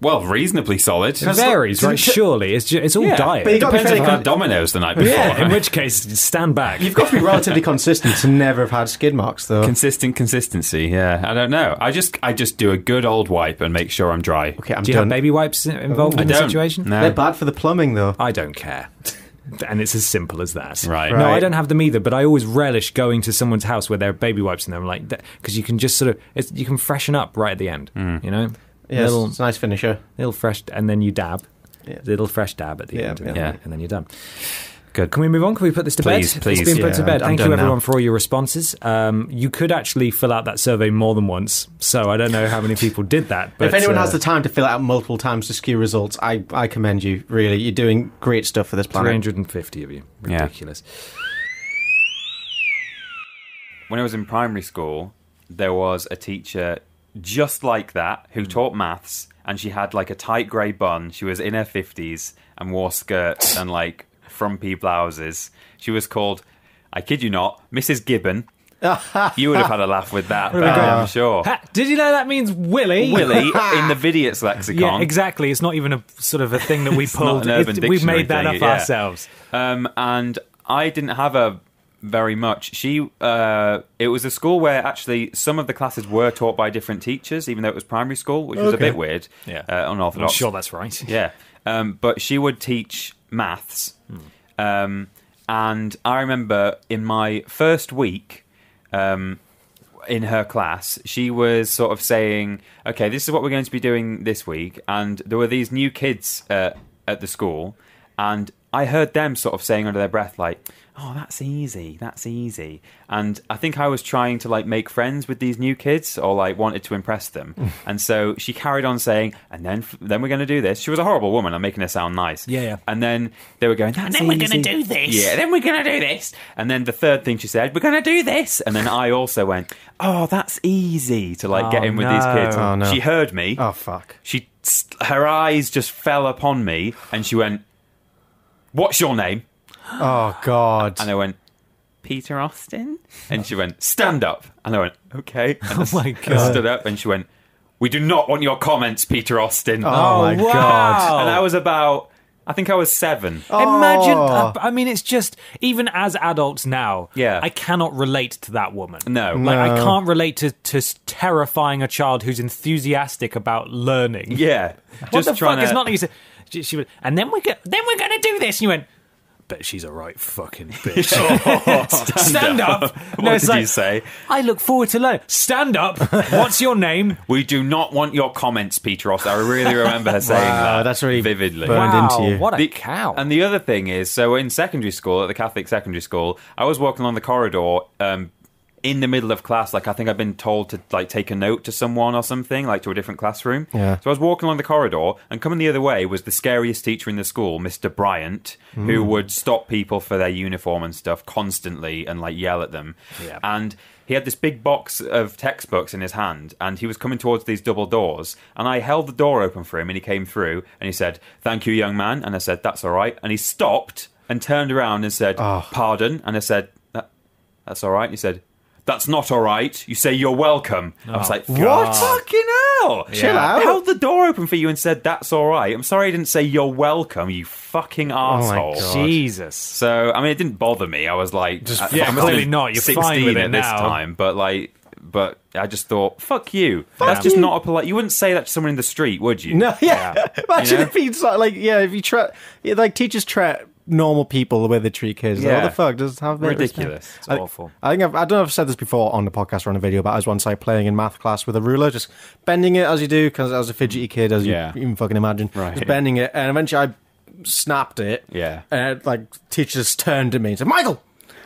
Well, reasonably solid. It varies, right? Surely it's ju- it's all Yeah, diet. but you got- Depends if Fairly I had con- Domino's the night before. yeah, in which case, stand back. You've got to be relatively consistent to never have had skid marks, though. Consistent consistency. Yeah, I don't know. I just I just do a good old wipe and make sure I'm dry. okay, I'm Do you done. have baby wipes involved I in the situation? No. They're bad for the plumbing, though. I don't care. *laughs* And it's as simple as that. Right. No, I don't have them either, but I always relish going to someone's house where there are baby wipes in them, like because you can just sort of it's, you can freshen up right at the end. Hmm. You know, Yes, little it's a nice finisher. little fresh, and then you dab, Yeah. little fresh dab at the Yeah, end, yeah. Yeah. and then you're done. Good. Can we move on? Can we put this to Please, bed? please. It's been put to bed. I'm Thank you, everyone, now. for all your responses. Um, you could actually fill out that survey more than once, so I don't know how many people did that. But if anyone uh, has the time to fill it out multiple times to skew results, I, I commend you. Really, you're doing great stuff for this planet. 350 of you, Yeah. ridiculous. when I was in primary school, there was a teacher just like that who taught maths, and she had like a tight grey bun. She was in her fifties and wore skirts and like frumpy blouses. She was called, I kid you not, Mrs. Gibbon. you would have had a laugh with that, Would've been Becky, great. I'm sure. Ha, did you know that means Willie? Willie *laughs* in the Vidiot's lexicon. Yeah, exactly. It's not even a sort of a thing that we It's not pulled. an Urban It's- We've made that thing, up yeah. ourselves. Um, and I didn't have a very much. She, uh, it was a school where actually some of the classes were taught by different teachers, even though it was primary school, which was a bit weird, Yeah. uh, I'm unorthodox. sure that's right. *laughs* Yeah, um, but she would teach maths, um, and I remember in my first week. Um, in her class, she was sort of saying, "Okay, this is what we're going to be doing this week," and there were these new kids uh, at the school, and I heard them sort of saying under their breath, like, "Oh, that's easy, that's easy," and I think I was trying to like make friends with these new kids, or like wanted to impress them, *laughs* and so she carried on saying, "And then, then we're going to do this." She was a horrible woman. I'm making her sound nice. Yeah, yeah. And then they were going, "That's then we're gonna do this. Yeah, then we're going to do this. And then the third thing she said, we're going to do this. And then I also went, oh, that's easy to like get Oh, in with these kids. Oh, no. She heard me. Oh fuck! She, her eyes just fell upon me, and she went, "What's your name?" Oh god! And I went, "Peter Austin." And she went, "Stand up." And I went, "Okay." And *laughs* Oh my I God. stood up, and she went, "We do not want your comments, Peter Austin." oh my wow. god! And I was about, I think I was seven. Imagine. Oh. uh, I mean, it's just even as adults now. Yeah. I cannot relate to that woman. No. like I can't relate to to terrifying a child who's enthusiastic about learning. Yeah, what the trying fuck? to. It's not like you said. She, she went, and then we go, then we're going to do this. And you went. Bet she's a right fucking bitch. *laughs* Stand up. What it's did you say? I look forward to learning. Stand up. What's your name? We do not want your comments, Peter Austin. I really remember her saying Wow, that. that's really vividly. burned into you. What a The- cow. And the other thing is, so in secondary school, at the Catholic secondary school, I was walking along the corridor um, in the middle of class. Like I think I've been told to like take a note to someone or something, like to a different classroom. Yeah. So I was walking along the corridor, and coming the other way was the scariest teacher in the school, Mr. Bryant, who mm. would stop people for their uniform and stuff constantly and like yell at them. Yeah. And he had this big box of textbooks in his hand, and he was coming towards these double doors. And I held the door open for him, and he came through, and he said, "Thank you, young man." And I said, "That's all right." And he stopped and turned around and said, Oh. "Pardon." And I said, that, "That's all right." And he said. That's not all right. You say you're welcome. I was Oh, like, what? Fucking hell. Chill out. I held the door open for you and said, that's all right. I'm sorry I didn't say you're welcome, you fucking oh asshole. arsehole. Jesus. So, I mean, it didn't bother me. I was like, Just- I- Yeah, I must have clearly not. You're 16 fine with it at this now. time, but like, but I just thought, fuck you. That's just not a polite. You wouldn't say that to someone in the street, would you? No, yeah. *laughs* Imagine You know? if he's like, like, yeah, if you try, yeah, like teachers treat normal people the way they treat kids. Like, Yeah. what the fuck? Just have a bit of respect. ridiculous. It's I, awful. I think I've, I don't know if I've said this before on the podcast or on a video, but I was once like playing in math class with a ruler, just bending it as you do, because I was a fidgety kid, as Yeah. you even fucking imagine. Right. Just bending it, and eventually I snapped it. Yeah. And like teachers turned to me and said, "Michael,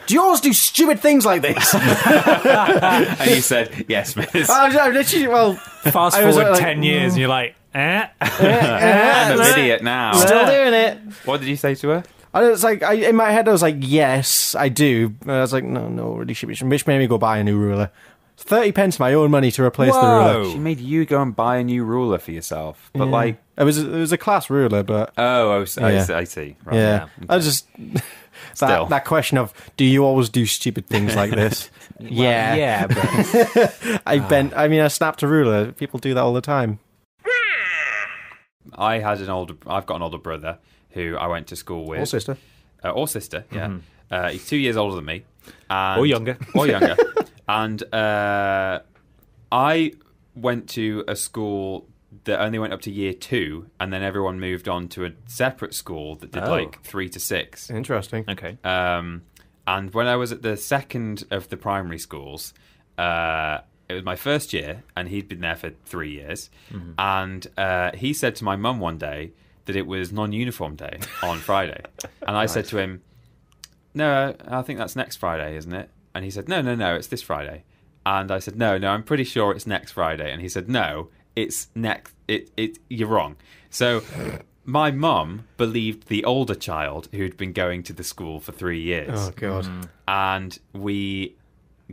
do you always do stupid things like this?" *laughs* And you said, yes, miss. I was- I literally, well, Fast I was, forward like, 10 years and you're like, eh? eh, eh I'm an eh, idiot now. still doing it. What did you say to her? I was like, I, in my head, I was like, yes, I do. And I was like, no, no, really should be. Which made me go buy a new ruler. Thirty pence, my own money to replace the ruler. She made you go and buy a new ruler for yourself. But, like, It was it was a class ruler, but Oh, I, see- I Yeah. see- I see. Right. yeah, I was just *laughs* Still. that that question of do you always do stupid things like *laughs* this? yeah, yeah, but *laughs* I bent. I mean, I snapped a ruler. People do that all the time. I had an older. I've got an older brother who I went to school with, Or sister. uh, or sister. Yeah, uh, he's two years older than me, and, Or younger. *laughs* or younger. and uh, I went to a school that only went up to year two, and then everyone moved on to a separate school that did Oh. like three to six. Interesting. okay. Um, and when I was at the second of the primary schools, uh, it was my first year, and he'd been there for three years. And uh, he said to my mum one day that it was non-uniform day on Friday, and I said to him, "No, I think that's next Friday, isn't it?" And he said, "No, no, no, it's this Friday." And I said, "No, no, I'm pretty sure it's next Friday." And he said, "No, it's next. It, it, you're wrong." So. My mum believed the older child who'd been going to the school for three years Oh god. Mm. and we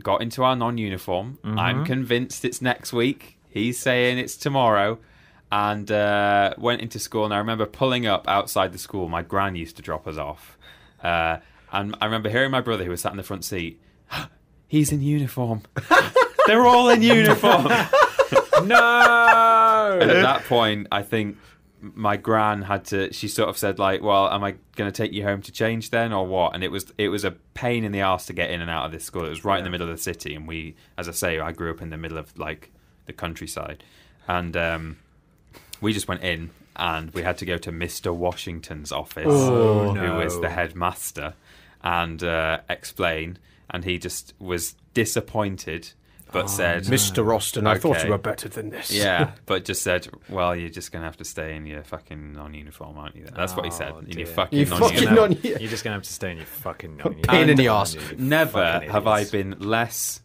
got into our non-uniform. I'm mm-hmm. convinced it's next week. He's saying it's tomorrow, and uh, went into school. And I remember pulling up outside the school. My gran used to drop us off, uh, and I remember hearing my brother, who was sat in the front seat, *gasps* "He's in uniform. *laughs* They're all in uniform." *laughs* no. and at that point, I think my gran had to. She sort of said like, "Well, am I going to take you home to change then, or what?" And it was it was a pain in the ass to get in and out of this school. It was right in the middle of the city, and we, as I say, I grew up in the middle of like the countryside, and um, we just went in. And we had to go to Mr. Washington's office, Oh, who was no. the headmaster, and uh, explain. And he just was disappointed, but said, Mr. Austin, I thought you were better than this. yeah, *laughs* but just said, "Well, you're just gonna have to stay in your fucking non-uniform, aren't you?" That's what he said. Oh, In your fucking You non-uniform. fucking non You're just gonna have to stay in your fucking Pain in the arse. Never Fucking have I been less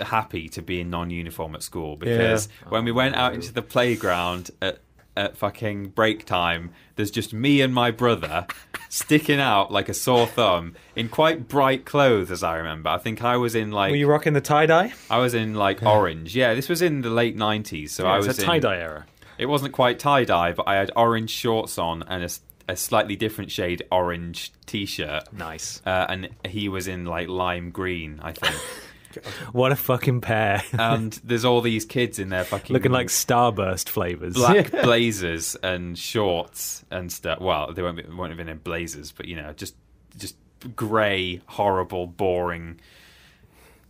happy to be in non-uniform at school because when we went out into the playground at, at fucking break time, there's just me and my brother sticking out like a sore thumb in quite bright clothes, as I remember. I think I was in like Were you rocking the tie dye? I was in like orange. Yeah, this was in the late '90s, so I was it's a tie dye era. It wasn't quite tie dye, but I had orange shorts on and a slightly different shade orange t-shirt. Nice. Uh, and he was in like lime green, I think. *laughs* *laughs* What a fucking pair. and there's all these kids in their fucking Looking like *laughs* Starburst flavors. black *laughs* blazers and shorts and stuff. Well, they won't, be, won't have been in blazers, but you know, just just grey, horrible, boring,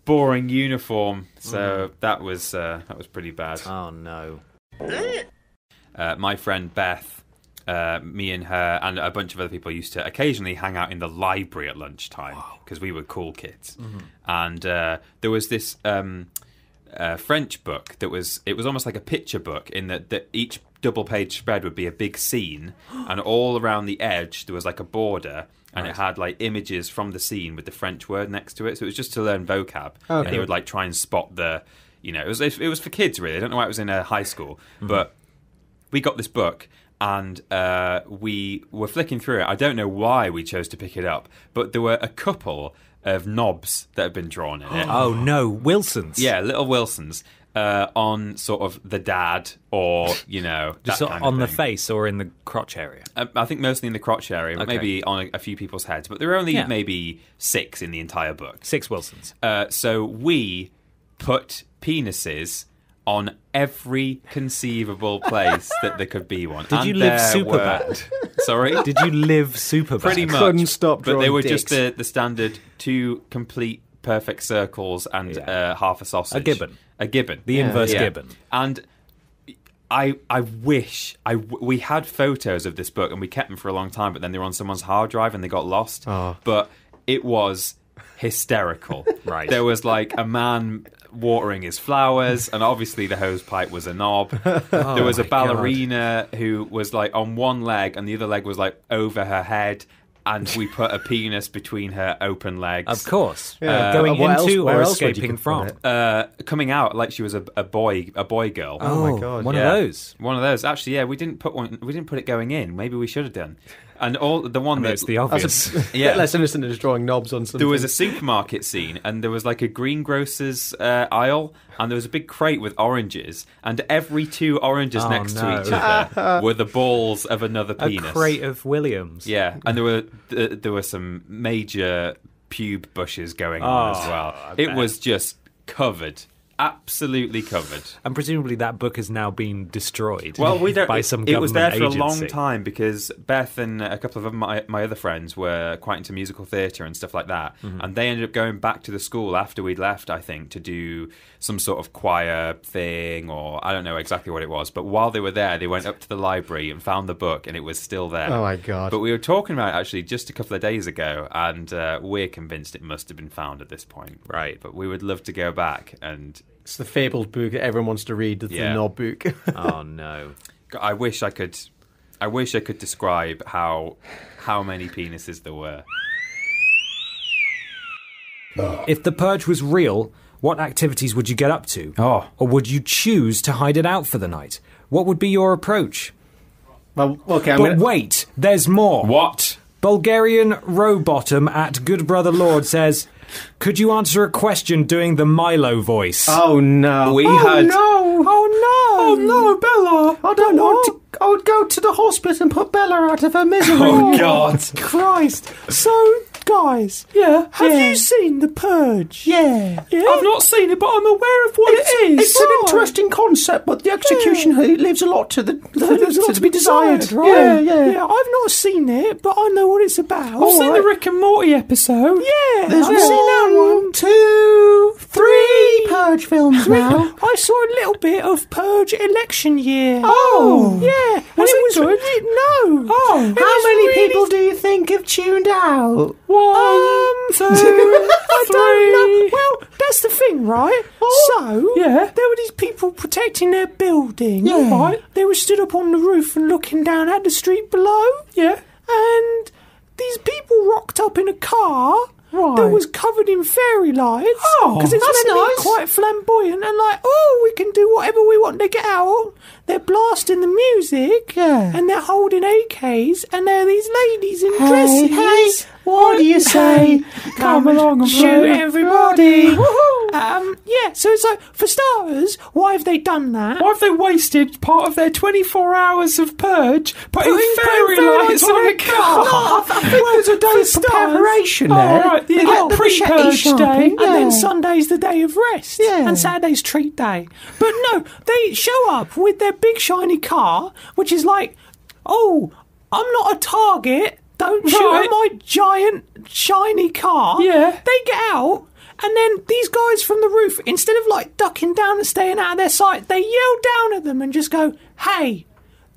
boring uniform. So that was uh, that was pretty bad. Oh no. uh, my friend Beth, uh, me and her, and a bunch of other people used to occasionally hang out in the library at lunchtime because we were cool kids. And uh, there was this um, uh, French book that was it was almost like a picture book in that, that each double page spread would be a big scene, *gasps* and all around the edge there was like a border. And it had like images from the scene with the French word next to it, so it was just to learn vocab. And he would like try and spot the, you know, it was it was for kids really. I don't know why it was in a high school, but we got this book and uh, we were flicking through it. I don't know why we chose to pick it up, but there were a couple of knobs that had been drawn in it. *gasps* Oh no, Wilson's. Yeah, little Wilsons uh, on sort of the dad or, *laughs* you know, Just that sort kind of on of the face or in the crotch area. Uh, I think mostly in the crotch area, Okay. maybe on a, a few people's heads. But there were only Yeah. maybe six in the entire book. Six Wilsons. Uh, so we put penises on every conceivable place that there could be one. Did And you live super were- bad? Sorry? Did you live super bad? Pretty much. Couldn't stop But they drawing were just the, the standard two complete perfect circles and Yeah. uh, half a sausage. A gibbon. A gibbon. The inverse Yeah. gibbon. And I I wish I w- we had photos of this book and we kept them for a long time, but then they were on someone's hard drive and they got lost. Oh. But it was hysterical. *laughs* Right. There was like a man watering his flowers, and obviously the hose pipe was a knob. *laughs* there was a my God. ballerina who was like on one leg, and the other leg was like over her head. and we put a penis between her open legs. Of course. Yeah. going Uh, what else- into where or else would escaping from. Uh, coming out like she was a, a boy, a boy girl. Oh my God, One Yeah. of those. One of those. Actually, yeah, we didn't put one. We didn't put it going in. Maybe we should have done. And all the one that That's the That's obvious. a *laughs* Yeah. bit less innocent than just drawing knobs on something. there was a supermarket scene, and there was like a greengrocer's uh, aisle, and there was a big crate with oranges, and every two oranges Oh, next no. to each other *laughs* were the balls of another a penis. crate of Williams. Yeah, and there were th- there were some major pube bushes going on Oh, as well. I It bet. was just covered, absolutely covered. And presumably that book has now been destroyed. Well, we don't. by it- some it was there for government a long time because Beth and a couple of my, my other friends were quite into musical theatre and stuff like that, Mm-hmm. and they ended up going back to the school after we'd left. I think to do some sort of choir thing, or I don't know exactly what it was. But while they were there, they went up to the library and found the book, and it was still there. Oh my God. But we were talking about it actually just a couple of days ago, and uh, we're convinced it must have been found at this point. Right. But we would love to go back and. It's the fabled book that everyone wants to read. It's Yeah. the knob book. *laughs* Oh no. I wish I could. I wish I could describe how how many penises there were. If the purge was real, what activities would you get up to? Oh. Or would you choose to hide it out for the night? What would be your approach? well, okay, I'm but gonna, wait, there's more. What? Bulgarian Rowbottom at Good Brother Lord says, Could you answer a question doing the Milo voice? Oh no! We oh, had- no! Oh no! Oh no, Bella! I don't want to. I would go to the hospital and put Bella out of her misery. Oh, oh God! Christ! So, guys, Yeah, have yeah. you seen The Purge? Yeah. yeah. I've not seen it, but I'm aware of what It's, it's an interesting concept, but the execution leaves a lot to the to, to be desired. right? Yeah, yeah. Yeah, I've not seen it, but I know what it's about. I've seen the Rick and Morty episode. Yeah, There's I've seen that one. one, two, three Purge films now. I saw a little bit of Purge election year. Oh. yeah. Was and it was good? No. Oh, How many people do you think have tuned out? One, two, *laughs* I don't. Well, that's the thing, right? Oh, so, yeah. there were these people protecting their building. Yeah. Right? They were stood up on the roof and looking down at the street below. Yeah. And these people rocked up in a car. That was covered in fairy lights. Oh, because it's that's meant to nice. be quite flamboyant and like, oh, we can do whatever we want to get out. They're blasting the music, Yeah. and they're holding AKs, and there are these ladies in Hey, dresses. hey, what do you say? Come along and shoot everybody. Um, yeah, so it's like, for starters, why have they done that? Why have they wasted part of their 24 hours of purge putting, Putting fairy fairy lights on a car? car. *laughs* I think there's a day of preparation Oh, there. right, They yeah, the pre-purge day. sharpening, And then. Sunday's the day of rest. Yeah. And Saturday's treat day. But no, they show up with their big shiny car, which is like, oh, I'm not a target. Don't shoot Right. at my giant shiny car. Yeah. They get out. And then these guys from the roof, instead of like ducking down and staying out of their sight, they yell down at them and just go, hey,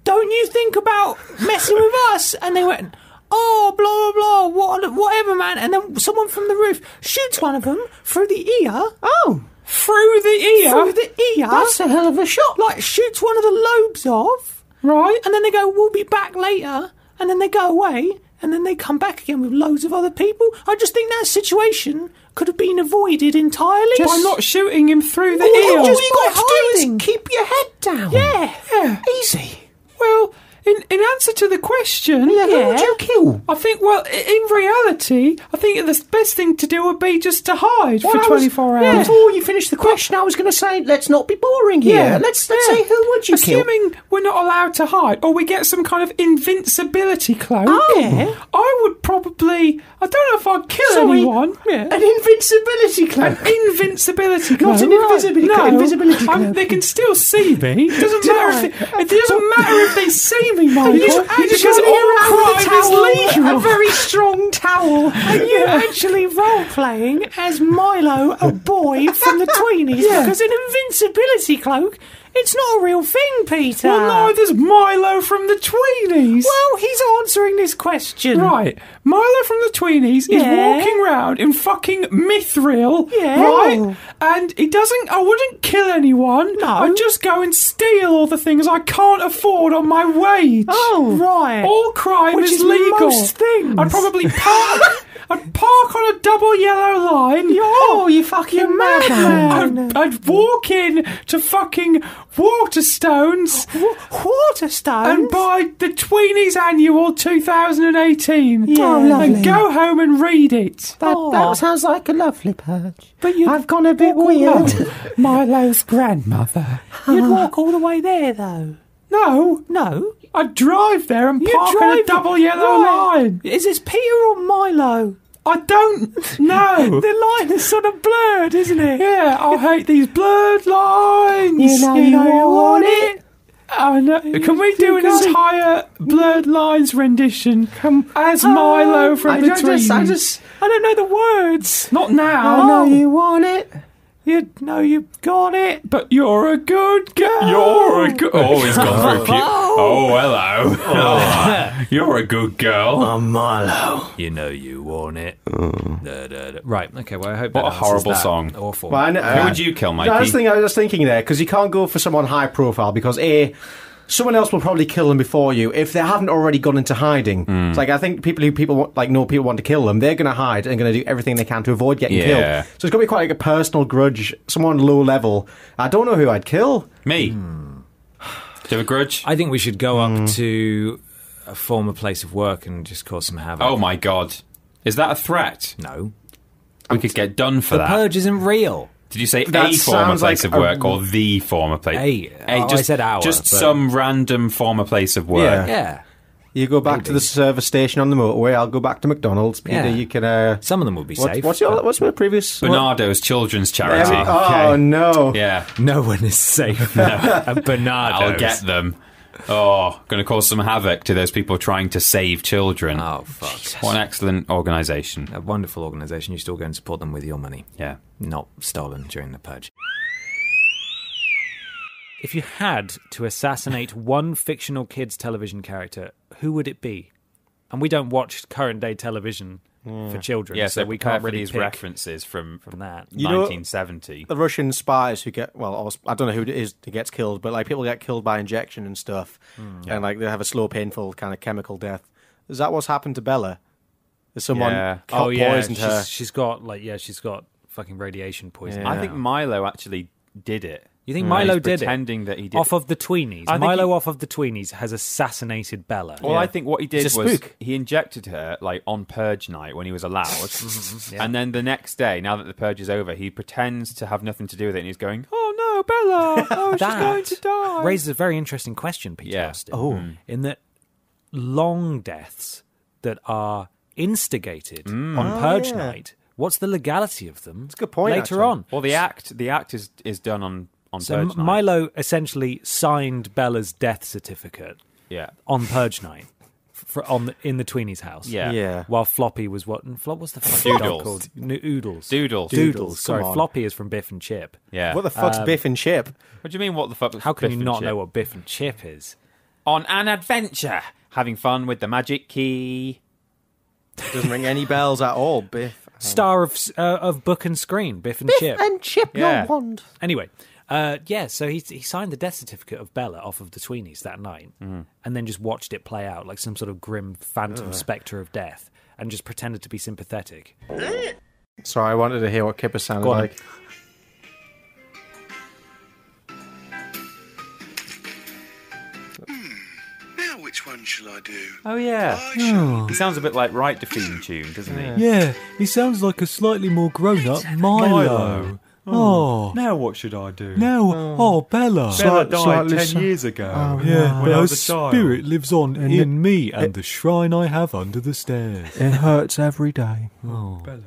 don't you think about messing with us? And they went, oh, blah, blah, blah, what, whatever, man. And then someone from the roof shoots one of them through the ear. Oh, Through the ear? Through the ear. that's a hell of a shot. like, shoots one of the lobes off. right. And then they go, we'll be back later. And then they go away. And then they come back again with loads of other people. I just think that situation could have been avoided entirely. By not shooting him through the Well, ear. all you got to do is keep your head down. yeah. Yeah. Easy. Well, in, in answer to the question, Yeah, who would you kill? I think, well, in reality, I think the best thing to do would be just to hide Well, for was- 24 yeah, hours. Before you finish the question, I was going to say, let's not be boring here. Yeah. Let's let's Yeah. say, who would you kill? Assuming we're not allowed to hide, or we get some kind of invincibility cloak. Oh. Yeah. I would probably. I don't know if I'd kill Sorry. anyone. Yeah. An invincibility cloak. An invincibility cloak. Not an invisibility no, cloak, invisibility I'm- cloak. They can still see me. *laughs* It doesn't matter if they, it doesn't matter if they see me, Michael. You because all crime a is legal. A very strong towel. Are you actually role playing as Milo, a boy from the *laughs* Tweenies? Yeah. Because an invincibility cloak, it's not a real thing, Peter. Well, no, there's Milo from the Tweenies. Well, he's answering this question. Right, Milo from the Tweenies is walking around in fucking Mithril, Yeah. right? Oh. And he doesn't. I wouldn't kill anyone. No. I'd just go and steal all the things I can't afford on my wage. Oh, right. All crime Which is, is legal. most things. I'd probably park. *laughs* I'd park on a double yellow line. Oh, you fucking madman! I'd, I'd walk in to fucking Waterstones Waterstones, and buy the Tweenies Annual 2018. Yeah. Oh, lovely. And go home and read it. That, Aw. that sounds like a lovely purge. But you I've gone a bit weird. *laughs* Milo's grandmother. You'd ah. walk all the way there, though. No, No. I'd drive there and You park on a double yellow Right. line. Is this Peter or Milo? I don't know. *laughs* The line is sort of blurred, isn't it? yeah, I hate these blurred lines. You know you want it. I know. Can we do an entire blurred lines rendition Come as Milo from I the just, I just, I don't know the words. Not now. I now. know you want it. You know you got it. But you're a good girl. You're a good. Oh, he's gone through a *laughs* few. Oh, hello. Oh, *laughs* you're a good girl. Milo. You know you want it. Mm. Da, da, da. Right. Okay. Well, I hope What that a horrible that. song. Awful. Well, I know- Who would you kill, Mikey? No, that's the thing I was thinking there because you can't go for someone high profile because a someone else will probably kill them before you if they haven't already gone into hiding. Hmm. It's like I think people who people want, like know people want to kill them, they're going to hide and going to do everything they can to avoid getting Yeah. killed. So it's going to be quite like a personal grudge. Someone low level. I don't know who I'd kill. Me. Do you have a grudge? I think we should go up to a former place of work and just cause some havoc. Oh my god. Is that a threat? no. We could get done for The that. The purge isn't real. Did you say That a former place like of a- work or the former place? A. Oh, I said our, Just but- some random former place of work. Yeah. Yeah. You go back to the service station on the motorway. I'll go back to McDonald's. Peter, Yeah. you can. Uh, Some of them will be what- safe. what's your what's my previous? Barnardo's Children's Charity. Oh no! Yeah, No one is safe. *laughs* At Barnardo's. I'll get them. Oh, going to cause some havoc to those people trying to save children. Oh, fuck. What an excellent organisation. A wonderful organisation. You still go and support them with your money. Yeah. Not stolen during the purge. If you had to assassinate one fictional kids' television character, who would it be? And we don't watch current day television for children, Yeah, so so we can't really these pick references from, from that. You know- 1970. the Russian spies who get well, or- I don't know who it is who gets killed, but like people get killed by injection and stuff, hmm. and like they have a slow, painful kind of chemical death. Is that what's happened to Bella? Is someone Yeah. oh yeah, poisoned she's, her? she's got like yeah, she's got fucking radiation poisoning. I think Milo actually did it. You think Mm. Milo He's did pretending that he it did off of the tweenies? I think Milo he- off of the tweenies has assassinated Bella. Well, I think what he did was spook. he injected her like on purge night when he was allowed, *laughs* Mm-hmm. and then the next day, now that the purge is over, he pretends to have nothing to do with it, and he's going, "Oh no, Bella! Oh, she's going to die." raises a very interesting question, Peter Yeah. Austin. Oh. in that long deaths that are instigated Mm. on Purge yeah. Night. What's the legality of them? That's a good point, Later actually. on, Well, the act, the act is is done on on so purge night. Milo essentially signed Bella's death certificate yeah, on Purge Night for, on the, in the Tweenies' house. yeah, Yeah. While Floppy was what? and Flop what's the fucking dog Doodles. called? No, Oodles. Doodles. Doodles. Doodles, Sorry, on. Floppy is from Biff and Chip. yeah. What the fuck's Um, Biff and Chip? What do you mean? What the fuck? was How can Biff you not Chip? know what Biff and Chip is? On an adventure, having fun with the magic key. Doesn't ring any bells at all. Biff Star of uh, of book and screen, Biff and Chip. Biff and Chip, Yeah. your wand. Anyway, uh, yeah, so he he signed the death certificate of Bella off of the Tweenies that night, Mm-hmm. and then just watched it play out like some sort of grim phantom spectre of death, and just pretended to be sympathetic. Sorry, I wanted to hear what Kipper sounded Go on. like. Now, which one shall I do? Oh yeah, I shall he sounds a bit like Right Defeating tune, doesn't he? Yeah, he sounds like a slightly more grown up Milo. Oh. oh, Now what should I do? now, oh, oh Bella. Bella Slight- died slightly ten so- years ago. Oh, Yeah, when but I her was a child. spirit lives on in it- me and the shrine I have under the stairs. It hurts every day. Oh. Bella.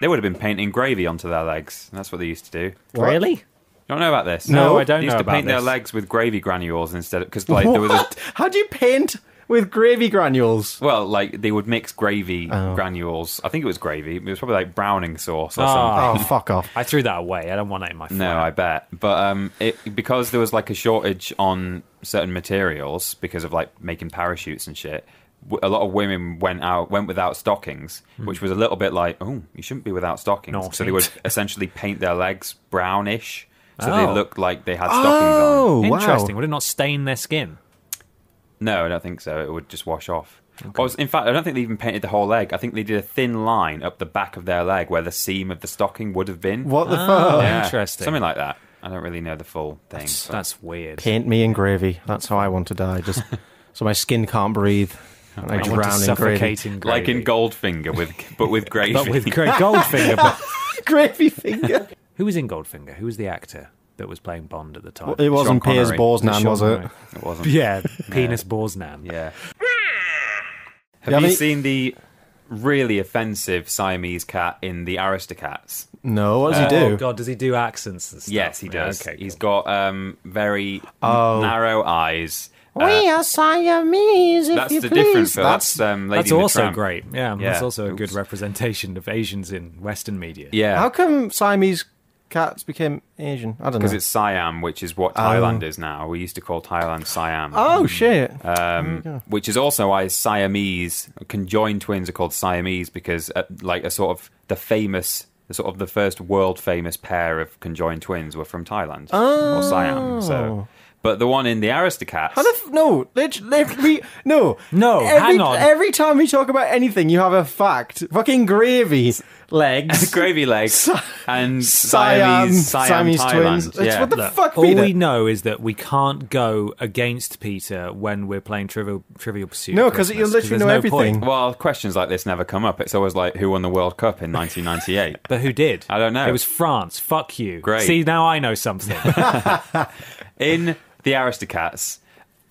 They would have been painting gravy onto their legs. And that's what they used to do. Really? You don't know about this? No, I don't They used know to about paint their this. legs with gravy granules instead, because like there was a *laughs* What? How do you paint with gravy granules? well, like they would mix gravy Oh. granules. I think it was gravy. It was probably like browning sauce or Ah. something. Oh, fuck off. I threw that away. I don't want that in my flat. No, I bet. But um, it, because there was like a shortage on certain materials because of like making parachutes and shit. w- A lot of women went out, went without stockings, which was a little bit like, oh, you shouldn't be without stockings. No, so they would essentially paint their legs brownish, so Oh. they looked like they had stockings on. Oh, wow. Interesting. Would it not stain their skin? No, I don't think so. It would just wash off. Or, in fact, I don't think they even painted the whole leg. I think they did a thin line up the back of their leg where the seam of the stocking would have been. What the Ah. fuck? Yeah, interesting. Something like that. I don't really know the full thing. That's, that's weird. Paint me in gravy. That's how I want to die. Just *laughs* so my skin can't breathe. And I, I want to drown in gravy. suffocate in like in. Goldfinger, with but with gravy. *laughs* but with great Goldfinger. But *laughs* gravy finger. who was in Goldfinger? Who was the actor that was playing Bond at the time? it wasn't Sean Pierce Connery. Brosnan, was it? It wasn't. Yeah, *laughs* penis Borsnan. Yeah. *laughs* Have Yeah, I you mean- seen the really offensive Siamese cat in the Aristocats? No, what does he Oh do? God, does he do accents and stuff? Yes, he Yeah, does. okay, He's cool. got um, very Oh. narrow eyes. we Uh, are Siamese, if that's you the please. different film. That's That's, um, Lady That's also Tramp. great. Yeah, Yeah. that's also a good Oops. representation of Asians in Western media. Yeah, how come Siamese cats became Asian? I don't know. because it's Siam, which is what Thailand is now. We used to call Thailand Siam. oh shit. um, which is also why Siamese conjoined twins are called Siamese because uh, like a sort of the famous the sort of the first world famous pair of conjoined twins were from Thailand or Siam so but the one in the Aristocats How the f- no, let, let me no No, Every, hang on. Every time we talk about anything, you have a fact. Fucking gravy legs. *laughs* gravy legs and Siam, Siamese Siam Siamese Thailand twins. It's yeah. what the Look, fuck, all Peter? we know is that we can't go against Peter when we're playing Trivial Trivial Pursuit. No, at 'cause you Christmas, literally there's know no everything. point. well questions like this never come up it's always like who won the World Cup in 1998 *laughs* But who did? I don't know. It was France. Fuck you. Great. See, now I know something. *laughs* in the Aristocats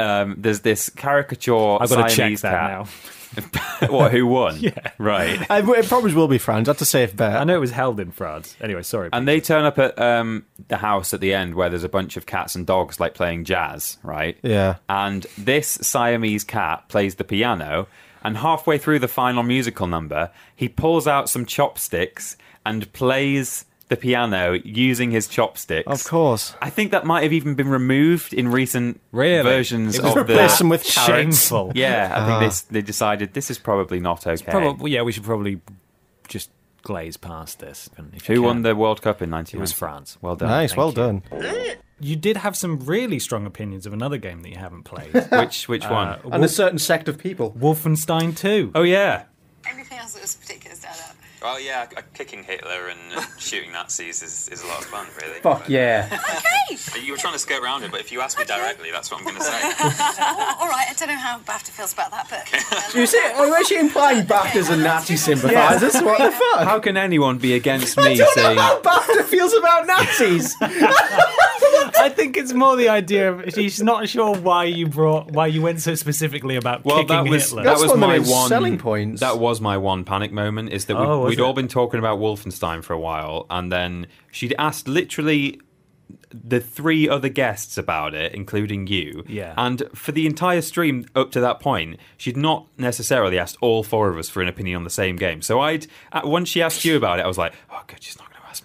um, there's this caricature I've got to check Siamese that cat. now. *laughs* what who won *laughs* yeah right I, it probably will be France. That's a safe bet. I know it was held in France. Anyway, sorry. And they turn up at um, the house at the end where there's a bunch of cats and dogs like playing jazz, right? Yeah. And this Siamese cat plays the piano, and halfway through the final musical number, he pulls out some chopsticks and plays the piano using his chopsticks. Of course. I think that might have even been removed in recent Really? versions It was of the. Replace them with carrots. Shameful. Yeah, I think they, ah. they decided this is probably not okay. Probably, yeah, we should probably just glaze past this. if Who can. won the World Cup in It 1990? was France. Well done. Nice, Thank well you. done. You did have some really strong opinions of another game that you haven't played. *laughs* Which which uh, one? Uh, and a certain sect of people. Wolfenstein 2. Oh yeah. Everything else that was particularly stand out. Well, yeah, kicking Hitler and uh, *laughs* shooting Nazis is, is a lot of fun, really. Fuck yeah. Okay. You were trying to skirt around it, but if you ask me directly, that's what I'm going to say. *laughs* All right. I don't know how BAFTA feels about that, but *laughs* You see, oh, is she implying BAFTA's a Nazi sympathisers? What the fuck? How can anyone be against me I don't know how BAFTA feels about Nazis. I think it's more the idea of she's not sure why you brought why you went so specifically about Well, kicking that was Hitler. that was my one selling point. That was my one panic moment. Is that we'd, Oh, was we'd it? all been talking about Wolfenstein for a while, and then she'd asked literally the three other guests about it, including you. Yeah. And for the entire stream up to that point, she'd not necessarily asked all four of us for an opinion on the same game. So I'd uh, once she asked you about it, I was like, oh, good, she's not going to ask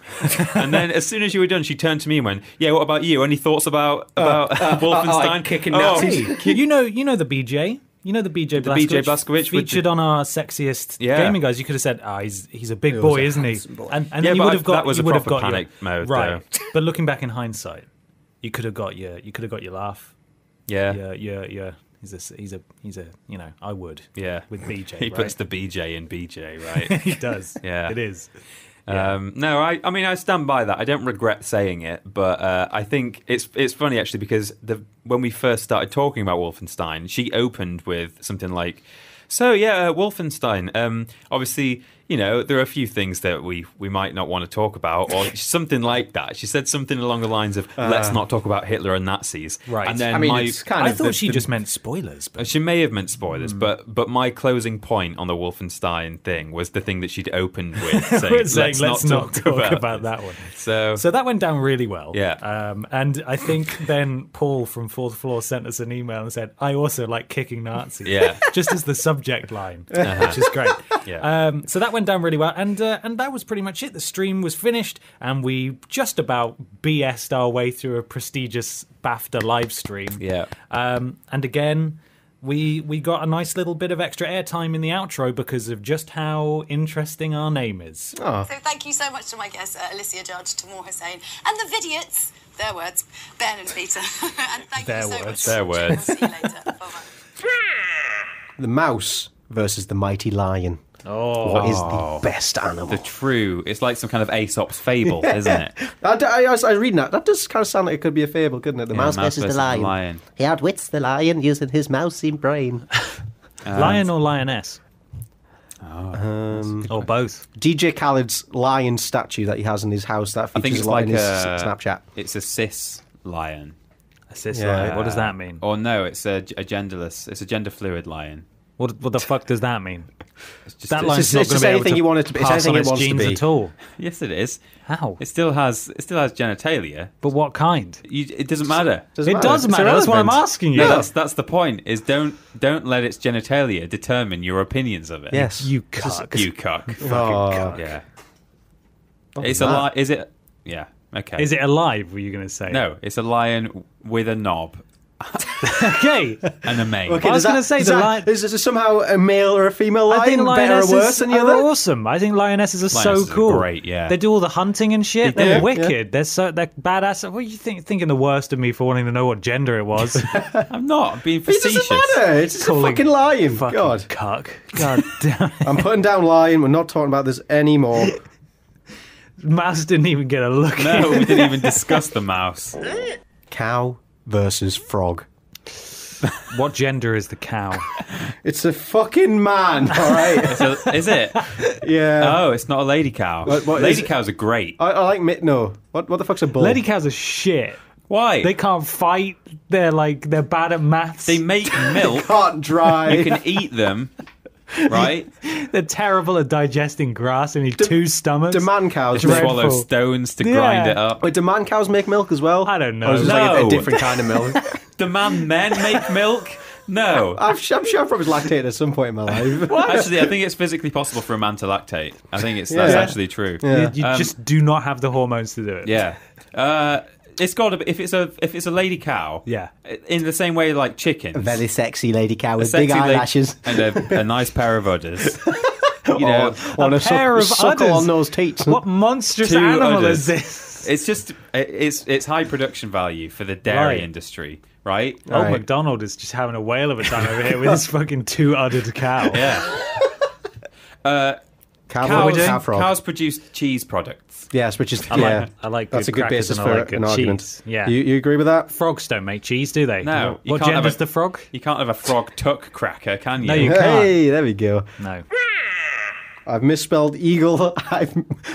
me. *laughs* and then as soon as you were done, she turned to me and went, "Yeah, what about you? Any thoughts about about *laughs* Wolfenstein? like kicking Oh, Nazis. *laughs* you know, you know the BJ. You know the BJ The BJ Blazkowicz with featured the- on our sexiest Yeah. gaming guys. You could have said, "Ah, he's he's a big was boy, a isn't he?" boy. And, and Yeah, then you would have got that was you a would have proper got panic your, mode, right? but looking back in hindsight, you could have got your you could have got your laugh. yeah. Yeah, yeah, yeah. He's a he's a he's a you know I would Yeah. with BJ. *laughs* He right? puts the BJ in BJ, right? *laughs* he does. Yeah. it is. Um, no, I, I mean, I stand by that. I don't regret saying it, but uh, I think it's it's funny actually because the when we first started talking about Wolfenstein, she opened with something like, "So yeah, uh, Wolfenstein. Um, obviously, you know, there are a few things that we we might not want to talk about, or *laughs* something like that." She said something along the lines of, "Let's not talk about Hitler and Nazis." Right. And then I mean, my, it's kind I of. thought the- she the- just meant spoilers, but she may have meant spoilers, but but my closing point on the Wolfenstein thing was the thing that she'd opened with, *laughs* saying, It's like, let's, not talk, about, that one. So, So that went down really well. Yeah. Um, and I think *laughs* then Paul from Fourth Floor sent us an email and said, I also like kicking Nazis. Yeah. Just as the subject line, which is great. Yeah. Um, so that went down really well. And, uh, and that was pretty much it. The stream was finished and we just about BS'd our way through a prestigious BAFTA live stream. yeah, Um, and again, we we got a nice little bit of extra airtime in the outro because of just how interesting our name is. So thank you so much to my guests, uh, Alicia Judge, Tamoor Hussain, and the Vidiots, their words, Ben and Peter. *laughs* and thank Their you so words. much. Their words. See you later. Bye-bye. *laughs* The mouse versus the mighty lion. Oh, What is the best animal? The true. It's like some kind of Aesop's fable, isn't it? *laughs* I, I, I was I was reading that. That does kind of sound like it could be a fable, couldn't it? The Yeah, mouse, mouse versus, versus the the lion. lion. He outwits the lion using his mousey brain. *laughs* *laughs* lion or lioness, Um, or both. DJ Khaled's lion statue that he has in his house that I features think it's a lot like in his a Snapchat. It's a cis lion. Assist Yeah. lion. What does that mean? Or no, it's a, a genderless. It's a gender fluid lion. What what the fuck does that mean? It's just That it's just- not it's going just to be able anything to you want it to be. It's pass anything on it its wants to be. at all. Yes, it is. How? It still has. It still has genitalia. But what kind? You, it doesn't matter. Doesn't it does It's matter. That's what I'm asking you. No, that's that's the point. Is don't don't let its genitalia determine your opinions of it. Yes. You cuck. you cuck. Oh. Yeah. What It's was a that? li- Is it? Yeah. Okay. Is it alive? Were you going to say? No, it's a lion with a knob Okay. *laughs* and a mane. I was gonna say is the that- lion- Is it somehow a male or a female I think lion? Better or worse than the are other? awesome. I think lionesses are so Lionesses are cool. great, yeah. They do all the hunting and shit. They They're do, wicked. They're so they're badass. What are you think, thinking the worst of me for wanting to know what gender it was? *laughs* I'm not. I'm being It facetious. doesn't matter. It's just a fucking lion. Fucking God. cuck. God *laughs* damn it. I'm putting down lion. We're not talking about this anymore. Mouse didn't even get a look. No, we didn't even discuss the mouse. Cow versus frog. What gender is the cow? *laughs* It's a fucking man, *laughs* all right? So, is it? yeah. Oh, it's not a lady cow. What- what lady is it? cows are great. I, I like mit. No. What, what the fuck's a bull? Lady cows are shit. Why? They can't fight. They're like they're bad at maths. They make *laughs* milk. can't drive. you can eat them, *laughs* right? They're terrible at digesting grass and need two stomachs. Do man cows They make, Dreadful. swallow stones to Yeah. grind it up. wait, do man cows make milk as well? I don't know. Or is it like a, a No. different kind of milk? *laughs* Do man men make milk? No. I'm, sure, I'm sure I've probably lactated at some point in my life. *laughs* Actually, I think it's physically possible for a man to lactate. I think it's that's actually true. Yeah. You Um, just do not have the hormones to do it. Yeah. Uh, it's got to be if it's a if it's a lady cow. Yeah. In the same way like chickens. A very sexy lady cow with big sexy lady- eyelashes. and a, a nice pair of udders. *laughs* You know, or, or a a, suck- pair of udders. on those teats. What monstrous Two animal udders. is this? it's just it's it's high production value for the dairy Right. industry, right? Old Right. McDonald is just having a whale of a time over here with his *laughs* fucking two-uddered cow. Yeah. *laughs* Uh, Cow, cows, cow frog. cows produce cheese products. Yes, which is I yeah. like, I like That's a good good basis for like good an argument. Yeah. You, you agree with that? Frogs don't make cheese, do they? No, you What can't have a- the frog? You can't have a frog tuck cracker, can you? No, you can't. Hey, there we go. No. I've misspelled eagle. *laughs* I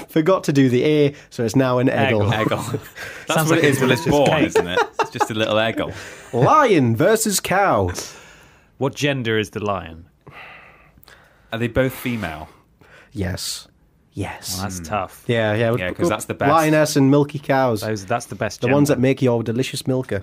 forgot to do the A, so it's now an eggle. Eggle. *laughs* That's Sounds what like it is a when it's delicious born, cake. isn't it? It's just a little eggle. *laughs* Lion versus cow. What gender is the lion? Are they both female? Yes. Yes. Well, that's tough. yeah, yeah. Yeah, 'cause that's the best. Lioness and milky cows. Those, that's the best the gender. ones that make your delicious milker.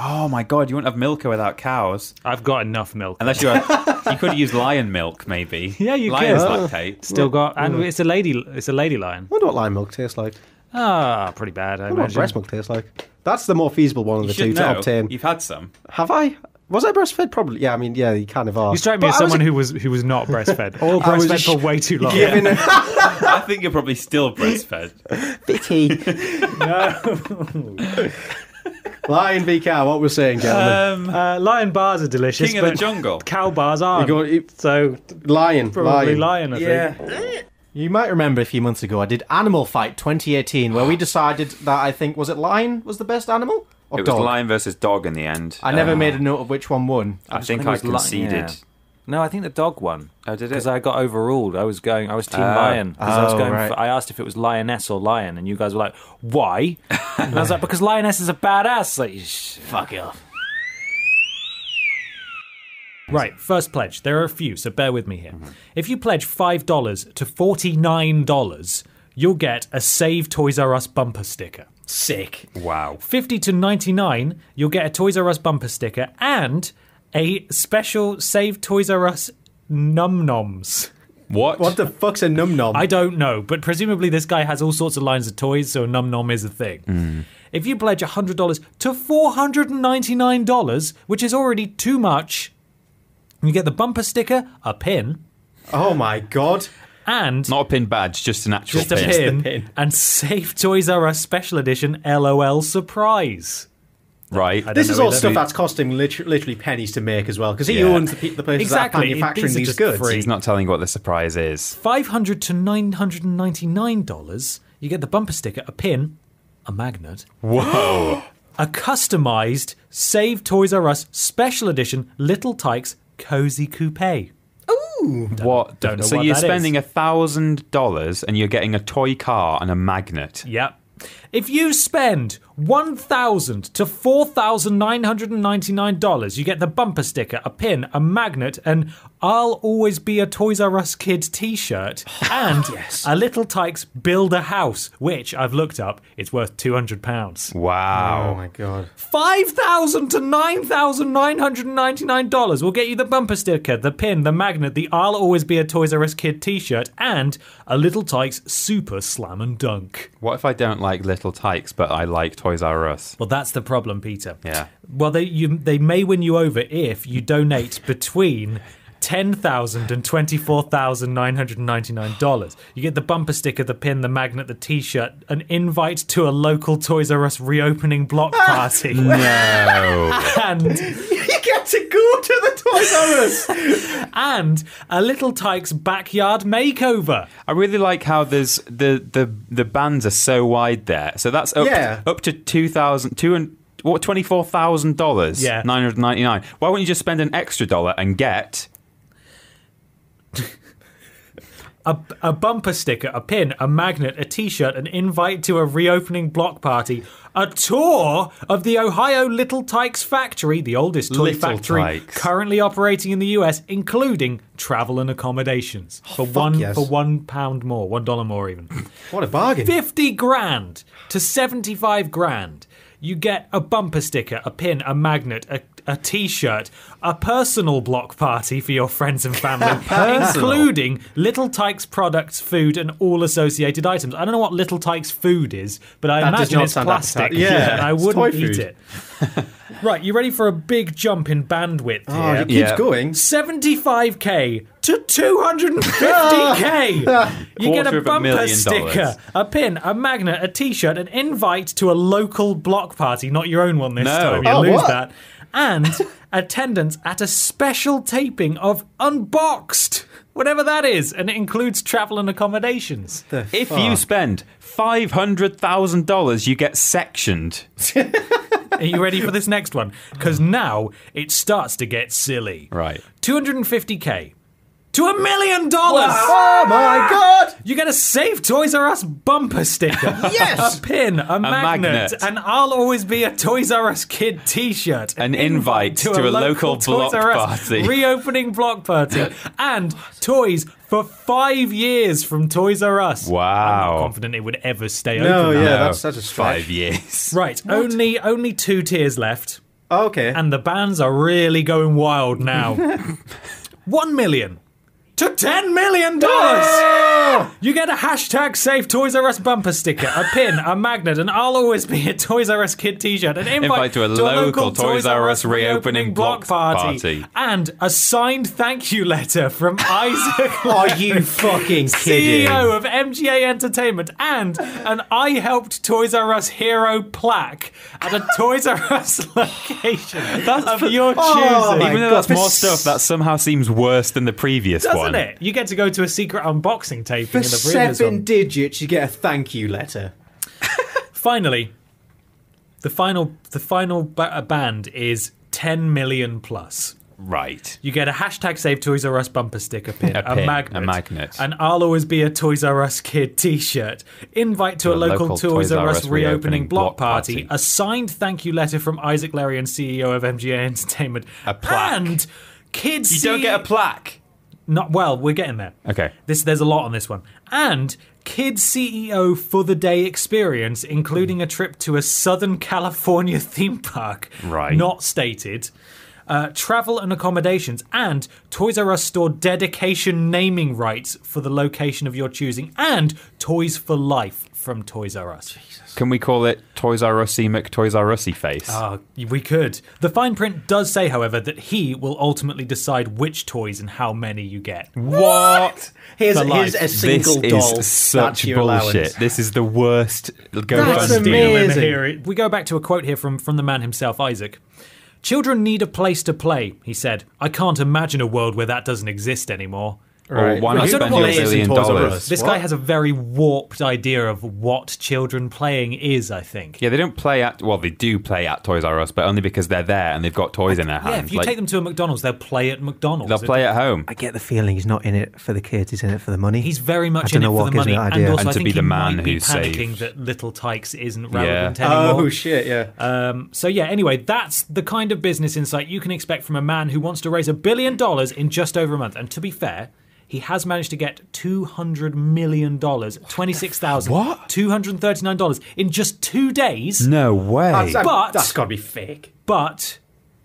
Oh my god, you wouldn't have milker without cows. I've got enough milk. Unless you had, *laughs* you could use lion milk, maybe. Yeah, you Lions could. lactate. Still got, and it's a lady. It's a lady lion. I wonder what lion milk tastes like. Ah, pretty bad. I I wonder what imagine. breast milk tastes like. That's the more feasible one of You the two should to know. obtain. You've had some. Have I? Was I breastfed? Probably. Yeah, I mean, yeah, you kind of are. You strike me But as I was someone who was who was not breastfed *laughs* or I was breastfed for way too long. *laughs* Giving a *laughs* I think you're probably still breastfed. bitty. Lion v cow. What we're saying, gentlemen. Um, Uh, lion bars are delicious, King of the jungle. cow bars aren't. You go- you- so lion. probably lion. lion. I Yeah. think. You might remember a few months ago I did Animal Fight 2018, where we decided that I think was it lion was the best animal or It was lion versus dog in the end. I never Uh, made a note of which one won. I think think I was li- conceded. yeah. No, I think the dog won. Oh, did it? Because I got overruled. I was going. I was team Oh. lion. Because I was Oh, going. right. For, I asked if it was lioness or lion, and you guys were like, "Why?" *laughs* and I was like, "Because lioness is a badass." Like, "Shh, fuck it off. Right, first pledge. There are a few, so bear with me here. Mm-hmm. If you pledge $5 to $49, you'll get a Save Toys R Us bumper sticker. Sick. Wow. 50 to 99, you'll get a Toys R Us bumper sticker and a special Save Toys R Us num noms. What? What the fuck's a num nom? I don't know, but presumably this guy has all sorts of lines of toys, so a num nom is a thing. Hmm. If you pledge $100 to $499, which is already too much, you get the bumper sticker, a pin, Oh my god. And Not a pin badge, just an actual just a pin. pin, and Save Toys R Us Special Edition LOL Surprise. right? I don't This know is all either. stuff that's costing liter- literally pennies to make as well, because he Yeah. owns the, pe- the places Exactly. that are manufacturing These are these, just goods. free. He's not telling what the surprise is. Five hundred to nine hundred and ninety nine dollars. You get the bumper sticker, a pin, a magnet, Whoa! *gasps* a customized Save Toys R Us special edition Little Tikes Cozy Coupe. What? don't know so what you're that spending a thousand dollars and you're getting a toy car and a magnet. Yep. If you spend one thousand to four thousand nine hundred and ninety nine dollars, you get the bumper sticker, a pin, a magnet, and "I'll always be a Toys R Us kid T-shirt, *laughs* oh, and yes. a Little Tikes Build a House, which I've looked up. It's worth two hundred pounds. Wow! Oh my god. Five thousand to nine thousand nine hundred and ninety nine dollars will get you the bumper sticker, the pin, the magnet, the "I'll always be a Toys R Us kid" T-shirt, and a Little Tikes Super Slam and Dunk. What if I don't like Little Tikes, but I like Toys R Us? Well, that's the problem, Peter. Yeah. Well, they you they may win you over if you donate between. Ten thousand and twenty-four thousand nine hundred and ninety-nine dollars. You get the bumper sticker, the pin, the magnet, the T-shirt, an invite to a local Toys R Us reopening block ah, party, No. *laughs* and *laughs* You get to go to the Toys R Us. and a little Tike's backyard makeover. I really like how there's the the the bands are so wide there. So that's up Yeah. up to two thousand two and what twenty four thousand dollars. Yeah. nine hundred ninety nine. Why wouldn't you just spend an extra dollar and get? A, a bumper sticker, a pin, a magnet, a t-shirt, an invite to a reopening block party, a tour of the Ohio Little Tikes factory, the oldest toy Little factory Tikes. currently operating in the US, including travel and accommodations oh, for one yes. for one pound more, one dollar more even. *laughs* What a bargain. 50 grand to 75 grand. You get a bumper sticker, a pin, a magnet, a, a t shirt, a personal block party for your friends and family, *laughs* including Little Tikes products, food, and all associated items. I don't know what Little Tikes food is, but I That imagine it's plastic. appetizing. Yeah, I wouldn't toy eat food. it. *laughs* right, you ready for a big jump in bandwidth Oh, here? it keeps Yeah. going. 75k to *laughs* 250k. you get a of a bumper sticker, dollars. a pin, a magnet, a t-shirt, an invite to a local block party, not your own one this No. time. You Oh, lose what? that. And attendance at a special taping of Unboxed. Whatever that is, and it includes travel and accommodations. If you spend five hundred thousand dollars, you get sectioned. *laughs* Are you ready for this next one? Because now it starts to get silly. Right. 250k to a million dollars. Oh my god! You get a Save Toys R Us bumper sticker. *laughs* Yes! A pin, a, magnet, magnet. and I'll always be a Toys R Us kid t shirt. An invite to a local block party. *laughs* Reopening block party. and toys for five years from Toys R Us. Wow. I'm not confident it would ever stay No, open. yeah, No, that's such a stretch. five years. *laughs* Right, only only two tiers left, Oh, okay. and the bands are really going wild now. One million to ten million dollars. You get a hashtag Save Toys R Us bumper sticker, a pin, a magnet, and I'll always be a Toys R Us kid T-shirt, an invite, Invite to a local Toys R Us reopening block party. and a signed thank you letter from Isaac. *laughs* Are you fucking kidding? CEO of MGA Entertainment and an I helped Toys R Us hero plaque at a Toys R Us *laughs* location of your oh choosing. Oh Even though God, that's more stuff, that somehow seems worse than the previous Doesn't one. it? You get to go to a secret unboxing taping For in the previous seven one. digits, you get a thank you letter. *laughs* Finally, the final the final ba- uh, band is 10 million plus. Right. You get a hashtag Save Toys R Us bumper sticker pin, *laughs* A a, pin, a magnet, magnet. and I'll always be a Toys R Us kid T-shirt. Invite to a, local, Toys, R Us reopening block party. A signed thank you letter from Isaac Larian CEO of MGA Entertainment. A plaque. and kids. You don't get a plaque. Not well. We're getting there. Okay. This there's a lot on this one. And Kid CEO for the day experience, including a trip to a Southern California *laughs* theme park. Right. Not stated. uh, travel and accommodations, and Toys R Us store dedication naming rights for the location of your choosing, and Toys for Life from Toys R Us. Can we call it Toys R Usy McToys R Usy face? Uh, we could. The fine print does say, however, that he will ultimately decide which toys and how many you get. what? Here's, here's a This single doll. is such That's your bullshit. allowance. This is the worst That's GoFundMe. amazing. Here, we go back to a quote here from, from the man himself, Isaac. Children need a place to play, he said. I can't imagine a world where that doesn't exist anymore. Or why not I don't know spend what a billion in Toys R dollars? This What? guy has a very warped idea of what children playing is, I think. Yeah, they don't play at. Well, they do play at Toys R Us, but only because they're there and they've got toys in their hands. Yeah, if you Like, take them to a McDonald's, they'll play at McDonald's. they'll play at home. I get the feeling he's not in it for the kids. He's in it for the money. He's very much in it for the gives me money, and also And I think be the he man might be panicking that Little Tikes isn't relevant Oh anymore. shit! Yeah. Um, so yeah, anyway, that's the kind of business insight you can expect from a man who wants to raise a billion dollars in just over a month. And to be fair, he has managed to get two hundred million dollars, twenty six thousand, What? two hundred thirty nine dollars in just two days. No way. That's, But- that's got to be fake. But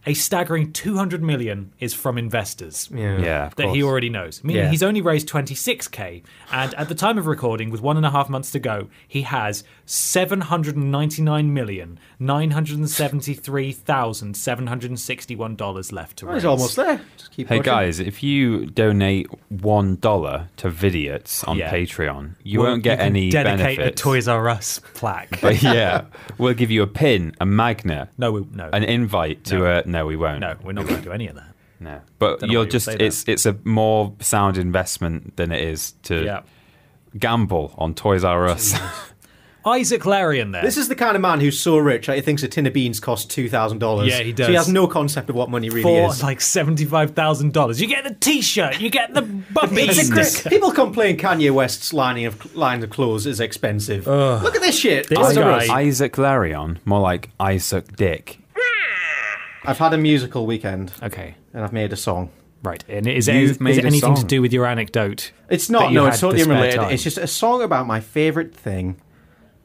a staggering two hundred million is from investors. Yeah. yeah, of That course. he already knows, meaning Yeah. he's only raised 26k, and at the time of recording, with one and a half months to go, he has 799,973,761 dollars left to Oh, raise. he's almost there. Just keep Hey pushing. guys, if you donate one dollar to Vidiots on Yeah. Patreon, you Well, won't get can any dedicate benefits. a Toys R Us plaque. But yeah, we'll give you a pin, a magnet, no, we, no, an invite to No. a. No, we won't. no, we're not going to do any of that. *laughs* no. But you're you'll just. It's it's a more sound investment than it is to Yeah, gamble on Toys R Us. Isaac Larian there. This is the kind of man who's so rich that he thinks a tin of beans costs two thousand dollars. Yeah, he So he has no concept of what money really for is. like seventy-five thousand dollars. You get the T-shirt, you get the It's a beans. great- People complain Kanye West's lining of line of clothes is expensive. Look at this shit. This Toys guy- Isaac Larian, more like Isaac Dick. I've had a musical weekend Okay, and I've made a song. right. And is, You've is, is it a anything to do with your anecdote? It's not. No, it's totally unrelated. It's just a song about my favorite thing.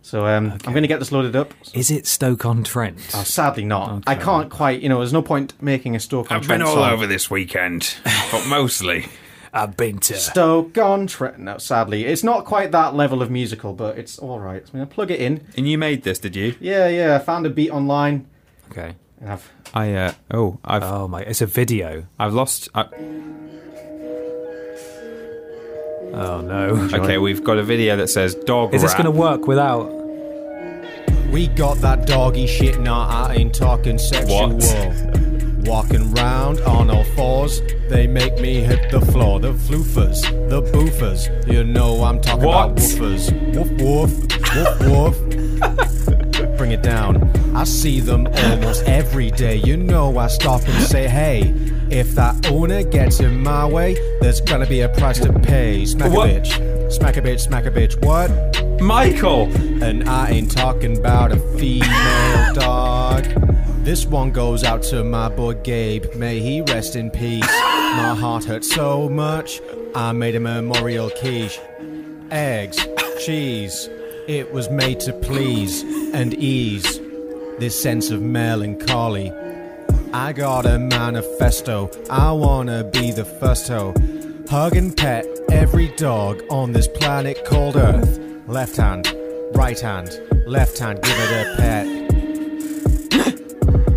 So um, I'm going to get this loaded up. Is it Stoke on Trent? Oh, sadly not. I can't quite. You know, there's no point making a Stoke on Trent. I've been all song. over this weekend, but *laughs* mostly. I've been to. Stoke on Trent. No, sadly, it's not quite that level of musical, but it's all right. I'm going to plug it in. And you made this, did you? Yeah, yeah. I found a beat online. Okay. And I've I uh oh I've Oh my! It's a video. I've lost. I, Oh no! okay, we've got a video that says dog. Is this going to work without? We got that doggy shit, nah, I ain't talking sexual. What? Walking round on all fours, they make me hit the floor. The floofers, the boofers, you know I'm talking What? about woofers. Woof woof, woof woof. Bring it down. I see them almost every day. You know I stop and say, hey, if that owner gets in my way, there's gonna be a price to pay. Smack What? a bitch, smack a bitch, smack a bitch. What? Michael? And I ain't talking about a female *laughs* dog. This one goes out to my boy Gabe. May he rest in peace. *laughs* My heart hurts so much. I made a memorial quiche. Eggs, cheese. It was made to please and ease this sense of melancholy. I got a manifesto. I wanna be the first ho. Hug and pet every dog on this planet called Earth. Left hand, right hand, left hand, give it a pet.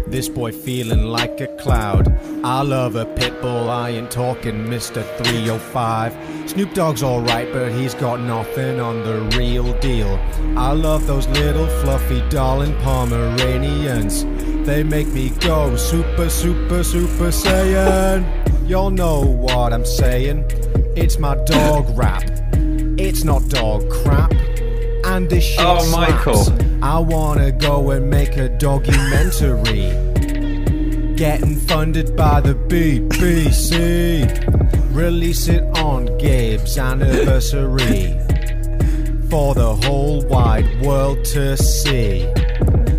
This boy feeling like a cloud. I love a pit bull, I ain't talking Mr. 305. Snoop Dogg's alright, but he's got nothing on the real deal. I love those little fluffy darling Pomeranians. They make me go super, super, super saiyan. Y'all know what I'm saying. It's my dog rap. It's not dog crap. And this shit Oh, slaps. Michael. I wanna go and make a documentary. Getting funded by the BBC. Release it on Gabe's anniversary. For the whole wide world to see.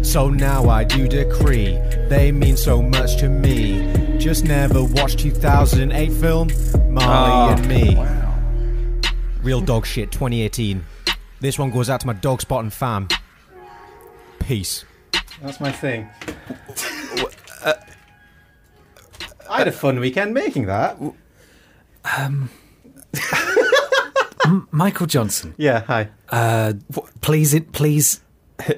So now I do decree, they mean so much to me. Just never watched 2008 film, Marley ah. and me. Real dog shit 2018. This one goes out to my dog spot and fam. Peace. That's my thing. I had a fun weekend making that. Um. *laughs* Michael Johnson, Yeah, hi. uh, please, it please,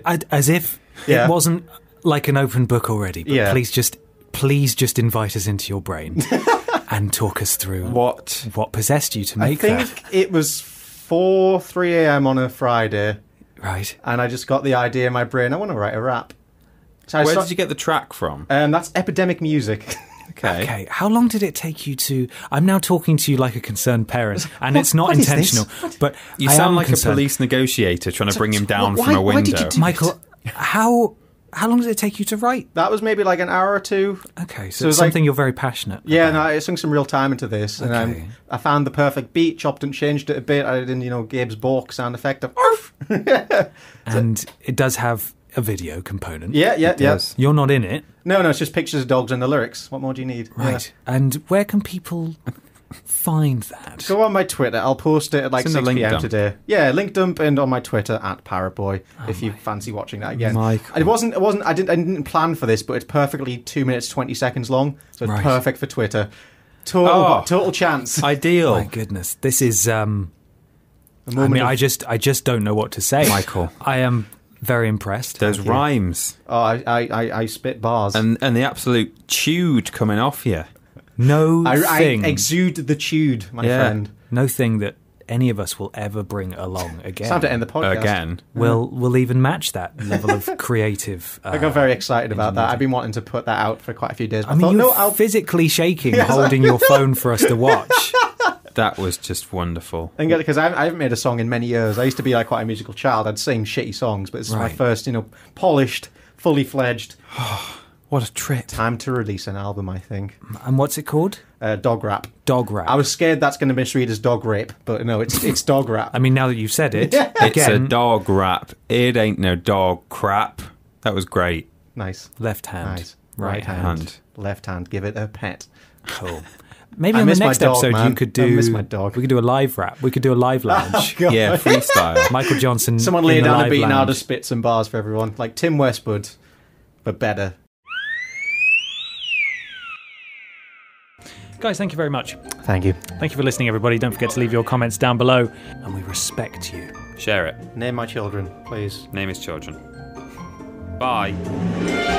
I- as if Yeah. it wasn't like an open book already. But Yeah. please just, please just invite us into your brain *laughs* and talk us through What? what possessed you to make. I make think that. it was 4, 3 a.m. on a Friday, Right. and I just got the idea in my brain, I want to write a rap. So I Where start- did you get the track from? Um, that's Epidemic Music. *laughs* Okay. Okay, how long did it take you to? I'm now talking to you like a concerned parent, and it's not what is this? intentional. But You I sound am like concerned. a police negotiator trying to bring him down why- from a why window. did you do- Michael, how how long did it take you to write? That was maybe like an hour or two. Okay, so, So it's it's like- something you're very passionate. Yeah, about. no, I sunk some real time into this, and Okay. um, I found the perfect beat, chopped and changed it a bit. I did, in, you know, Gabe's Bork sound effect of *laughs* and it does have a video component. Yeah, yeah, yeah. You're not in it, No, no, it's just pictures of dogs and the lyrics. What more do you need? right? And where can people find that? Go on my Twitter. I'll post it at like It's in the 6 link p.m. dump. today. Yeah, link dump and on my Twitter at Parrotboy if you fancy watching that again. Michael. It wasn't. It wasn't. I didn't. I didn't plan for this, but it's perfectly two minutes twenty seconds long, so it's Right. perfect for Twitter. Total, Oh. total chance. *laughs* Ideal. My goodness, this is. um A I moment mean, of- I just, I just don't know what to say, Michael. I am very impressed. Those rhymes oh, I, I, I, I spit bars. and and the absolute chewed coming off you. No I, I thing, exude the tude, my Yeah. friend. no thing that any of us will ever bring along again. It's time to end the podcast. Again. will will even match that level of *laughs* creative. Uh, I got very excited about that. I've been wanting to put that out for quite a few days. but I mean, thought, you're no, I'll physically shaking, *laughs* holding your *laughs* phone for us to watch. That was just wonderful. and because I, I haven't made a song in many years. I used to be like quite a musical child. I'd sing shitty songs, but this is my first, you know, polished, fully fledged *sighs* *sighs* *sighs* What a trip. time to release an album. I think And what's it called? uh, dog rap. Dog rap. I was scared that's going to misread as dog rape, but no, it's it's dog rap. I mean, now that you've said it, *laughs* Yeah. It's a dog rap. It ain't no dog crap. That was great. nice, left hand, nice. right, hand. hand. left hand. Give it a pet. Cool. Maybe I on the miss my next dog, episode man. you could I do. miss my dog. We could do a live rap. We could do a live lounge. *laughs* God. Yeah, freestyle. *laughs* Michael Johnson. Someone lay down a beat and I'll lounge. just spit some bars for everyone, like Tim Westwood, but better. Guys, thank you very much. Thank you. Thank you for listening, everybody. Don't forget to leave your comments down below, and we respect you. Share it. Name my children, please. Name his children. Bye.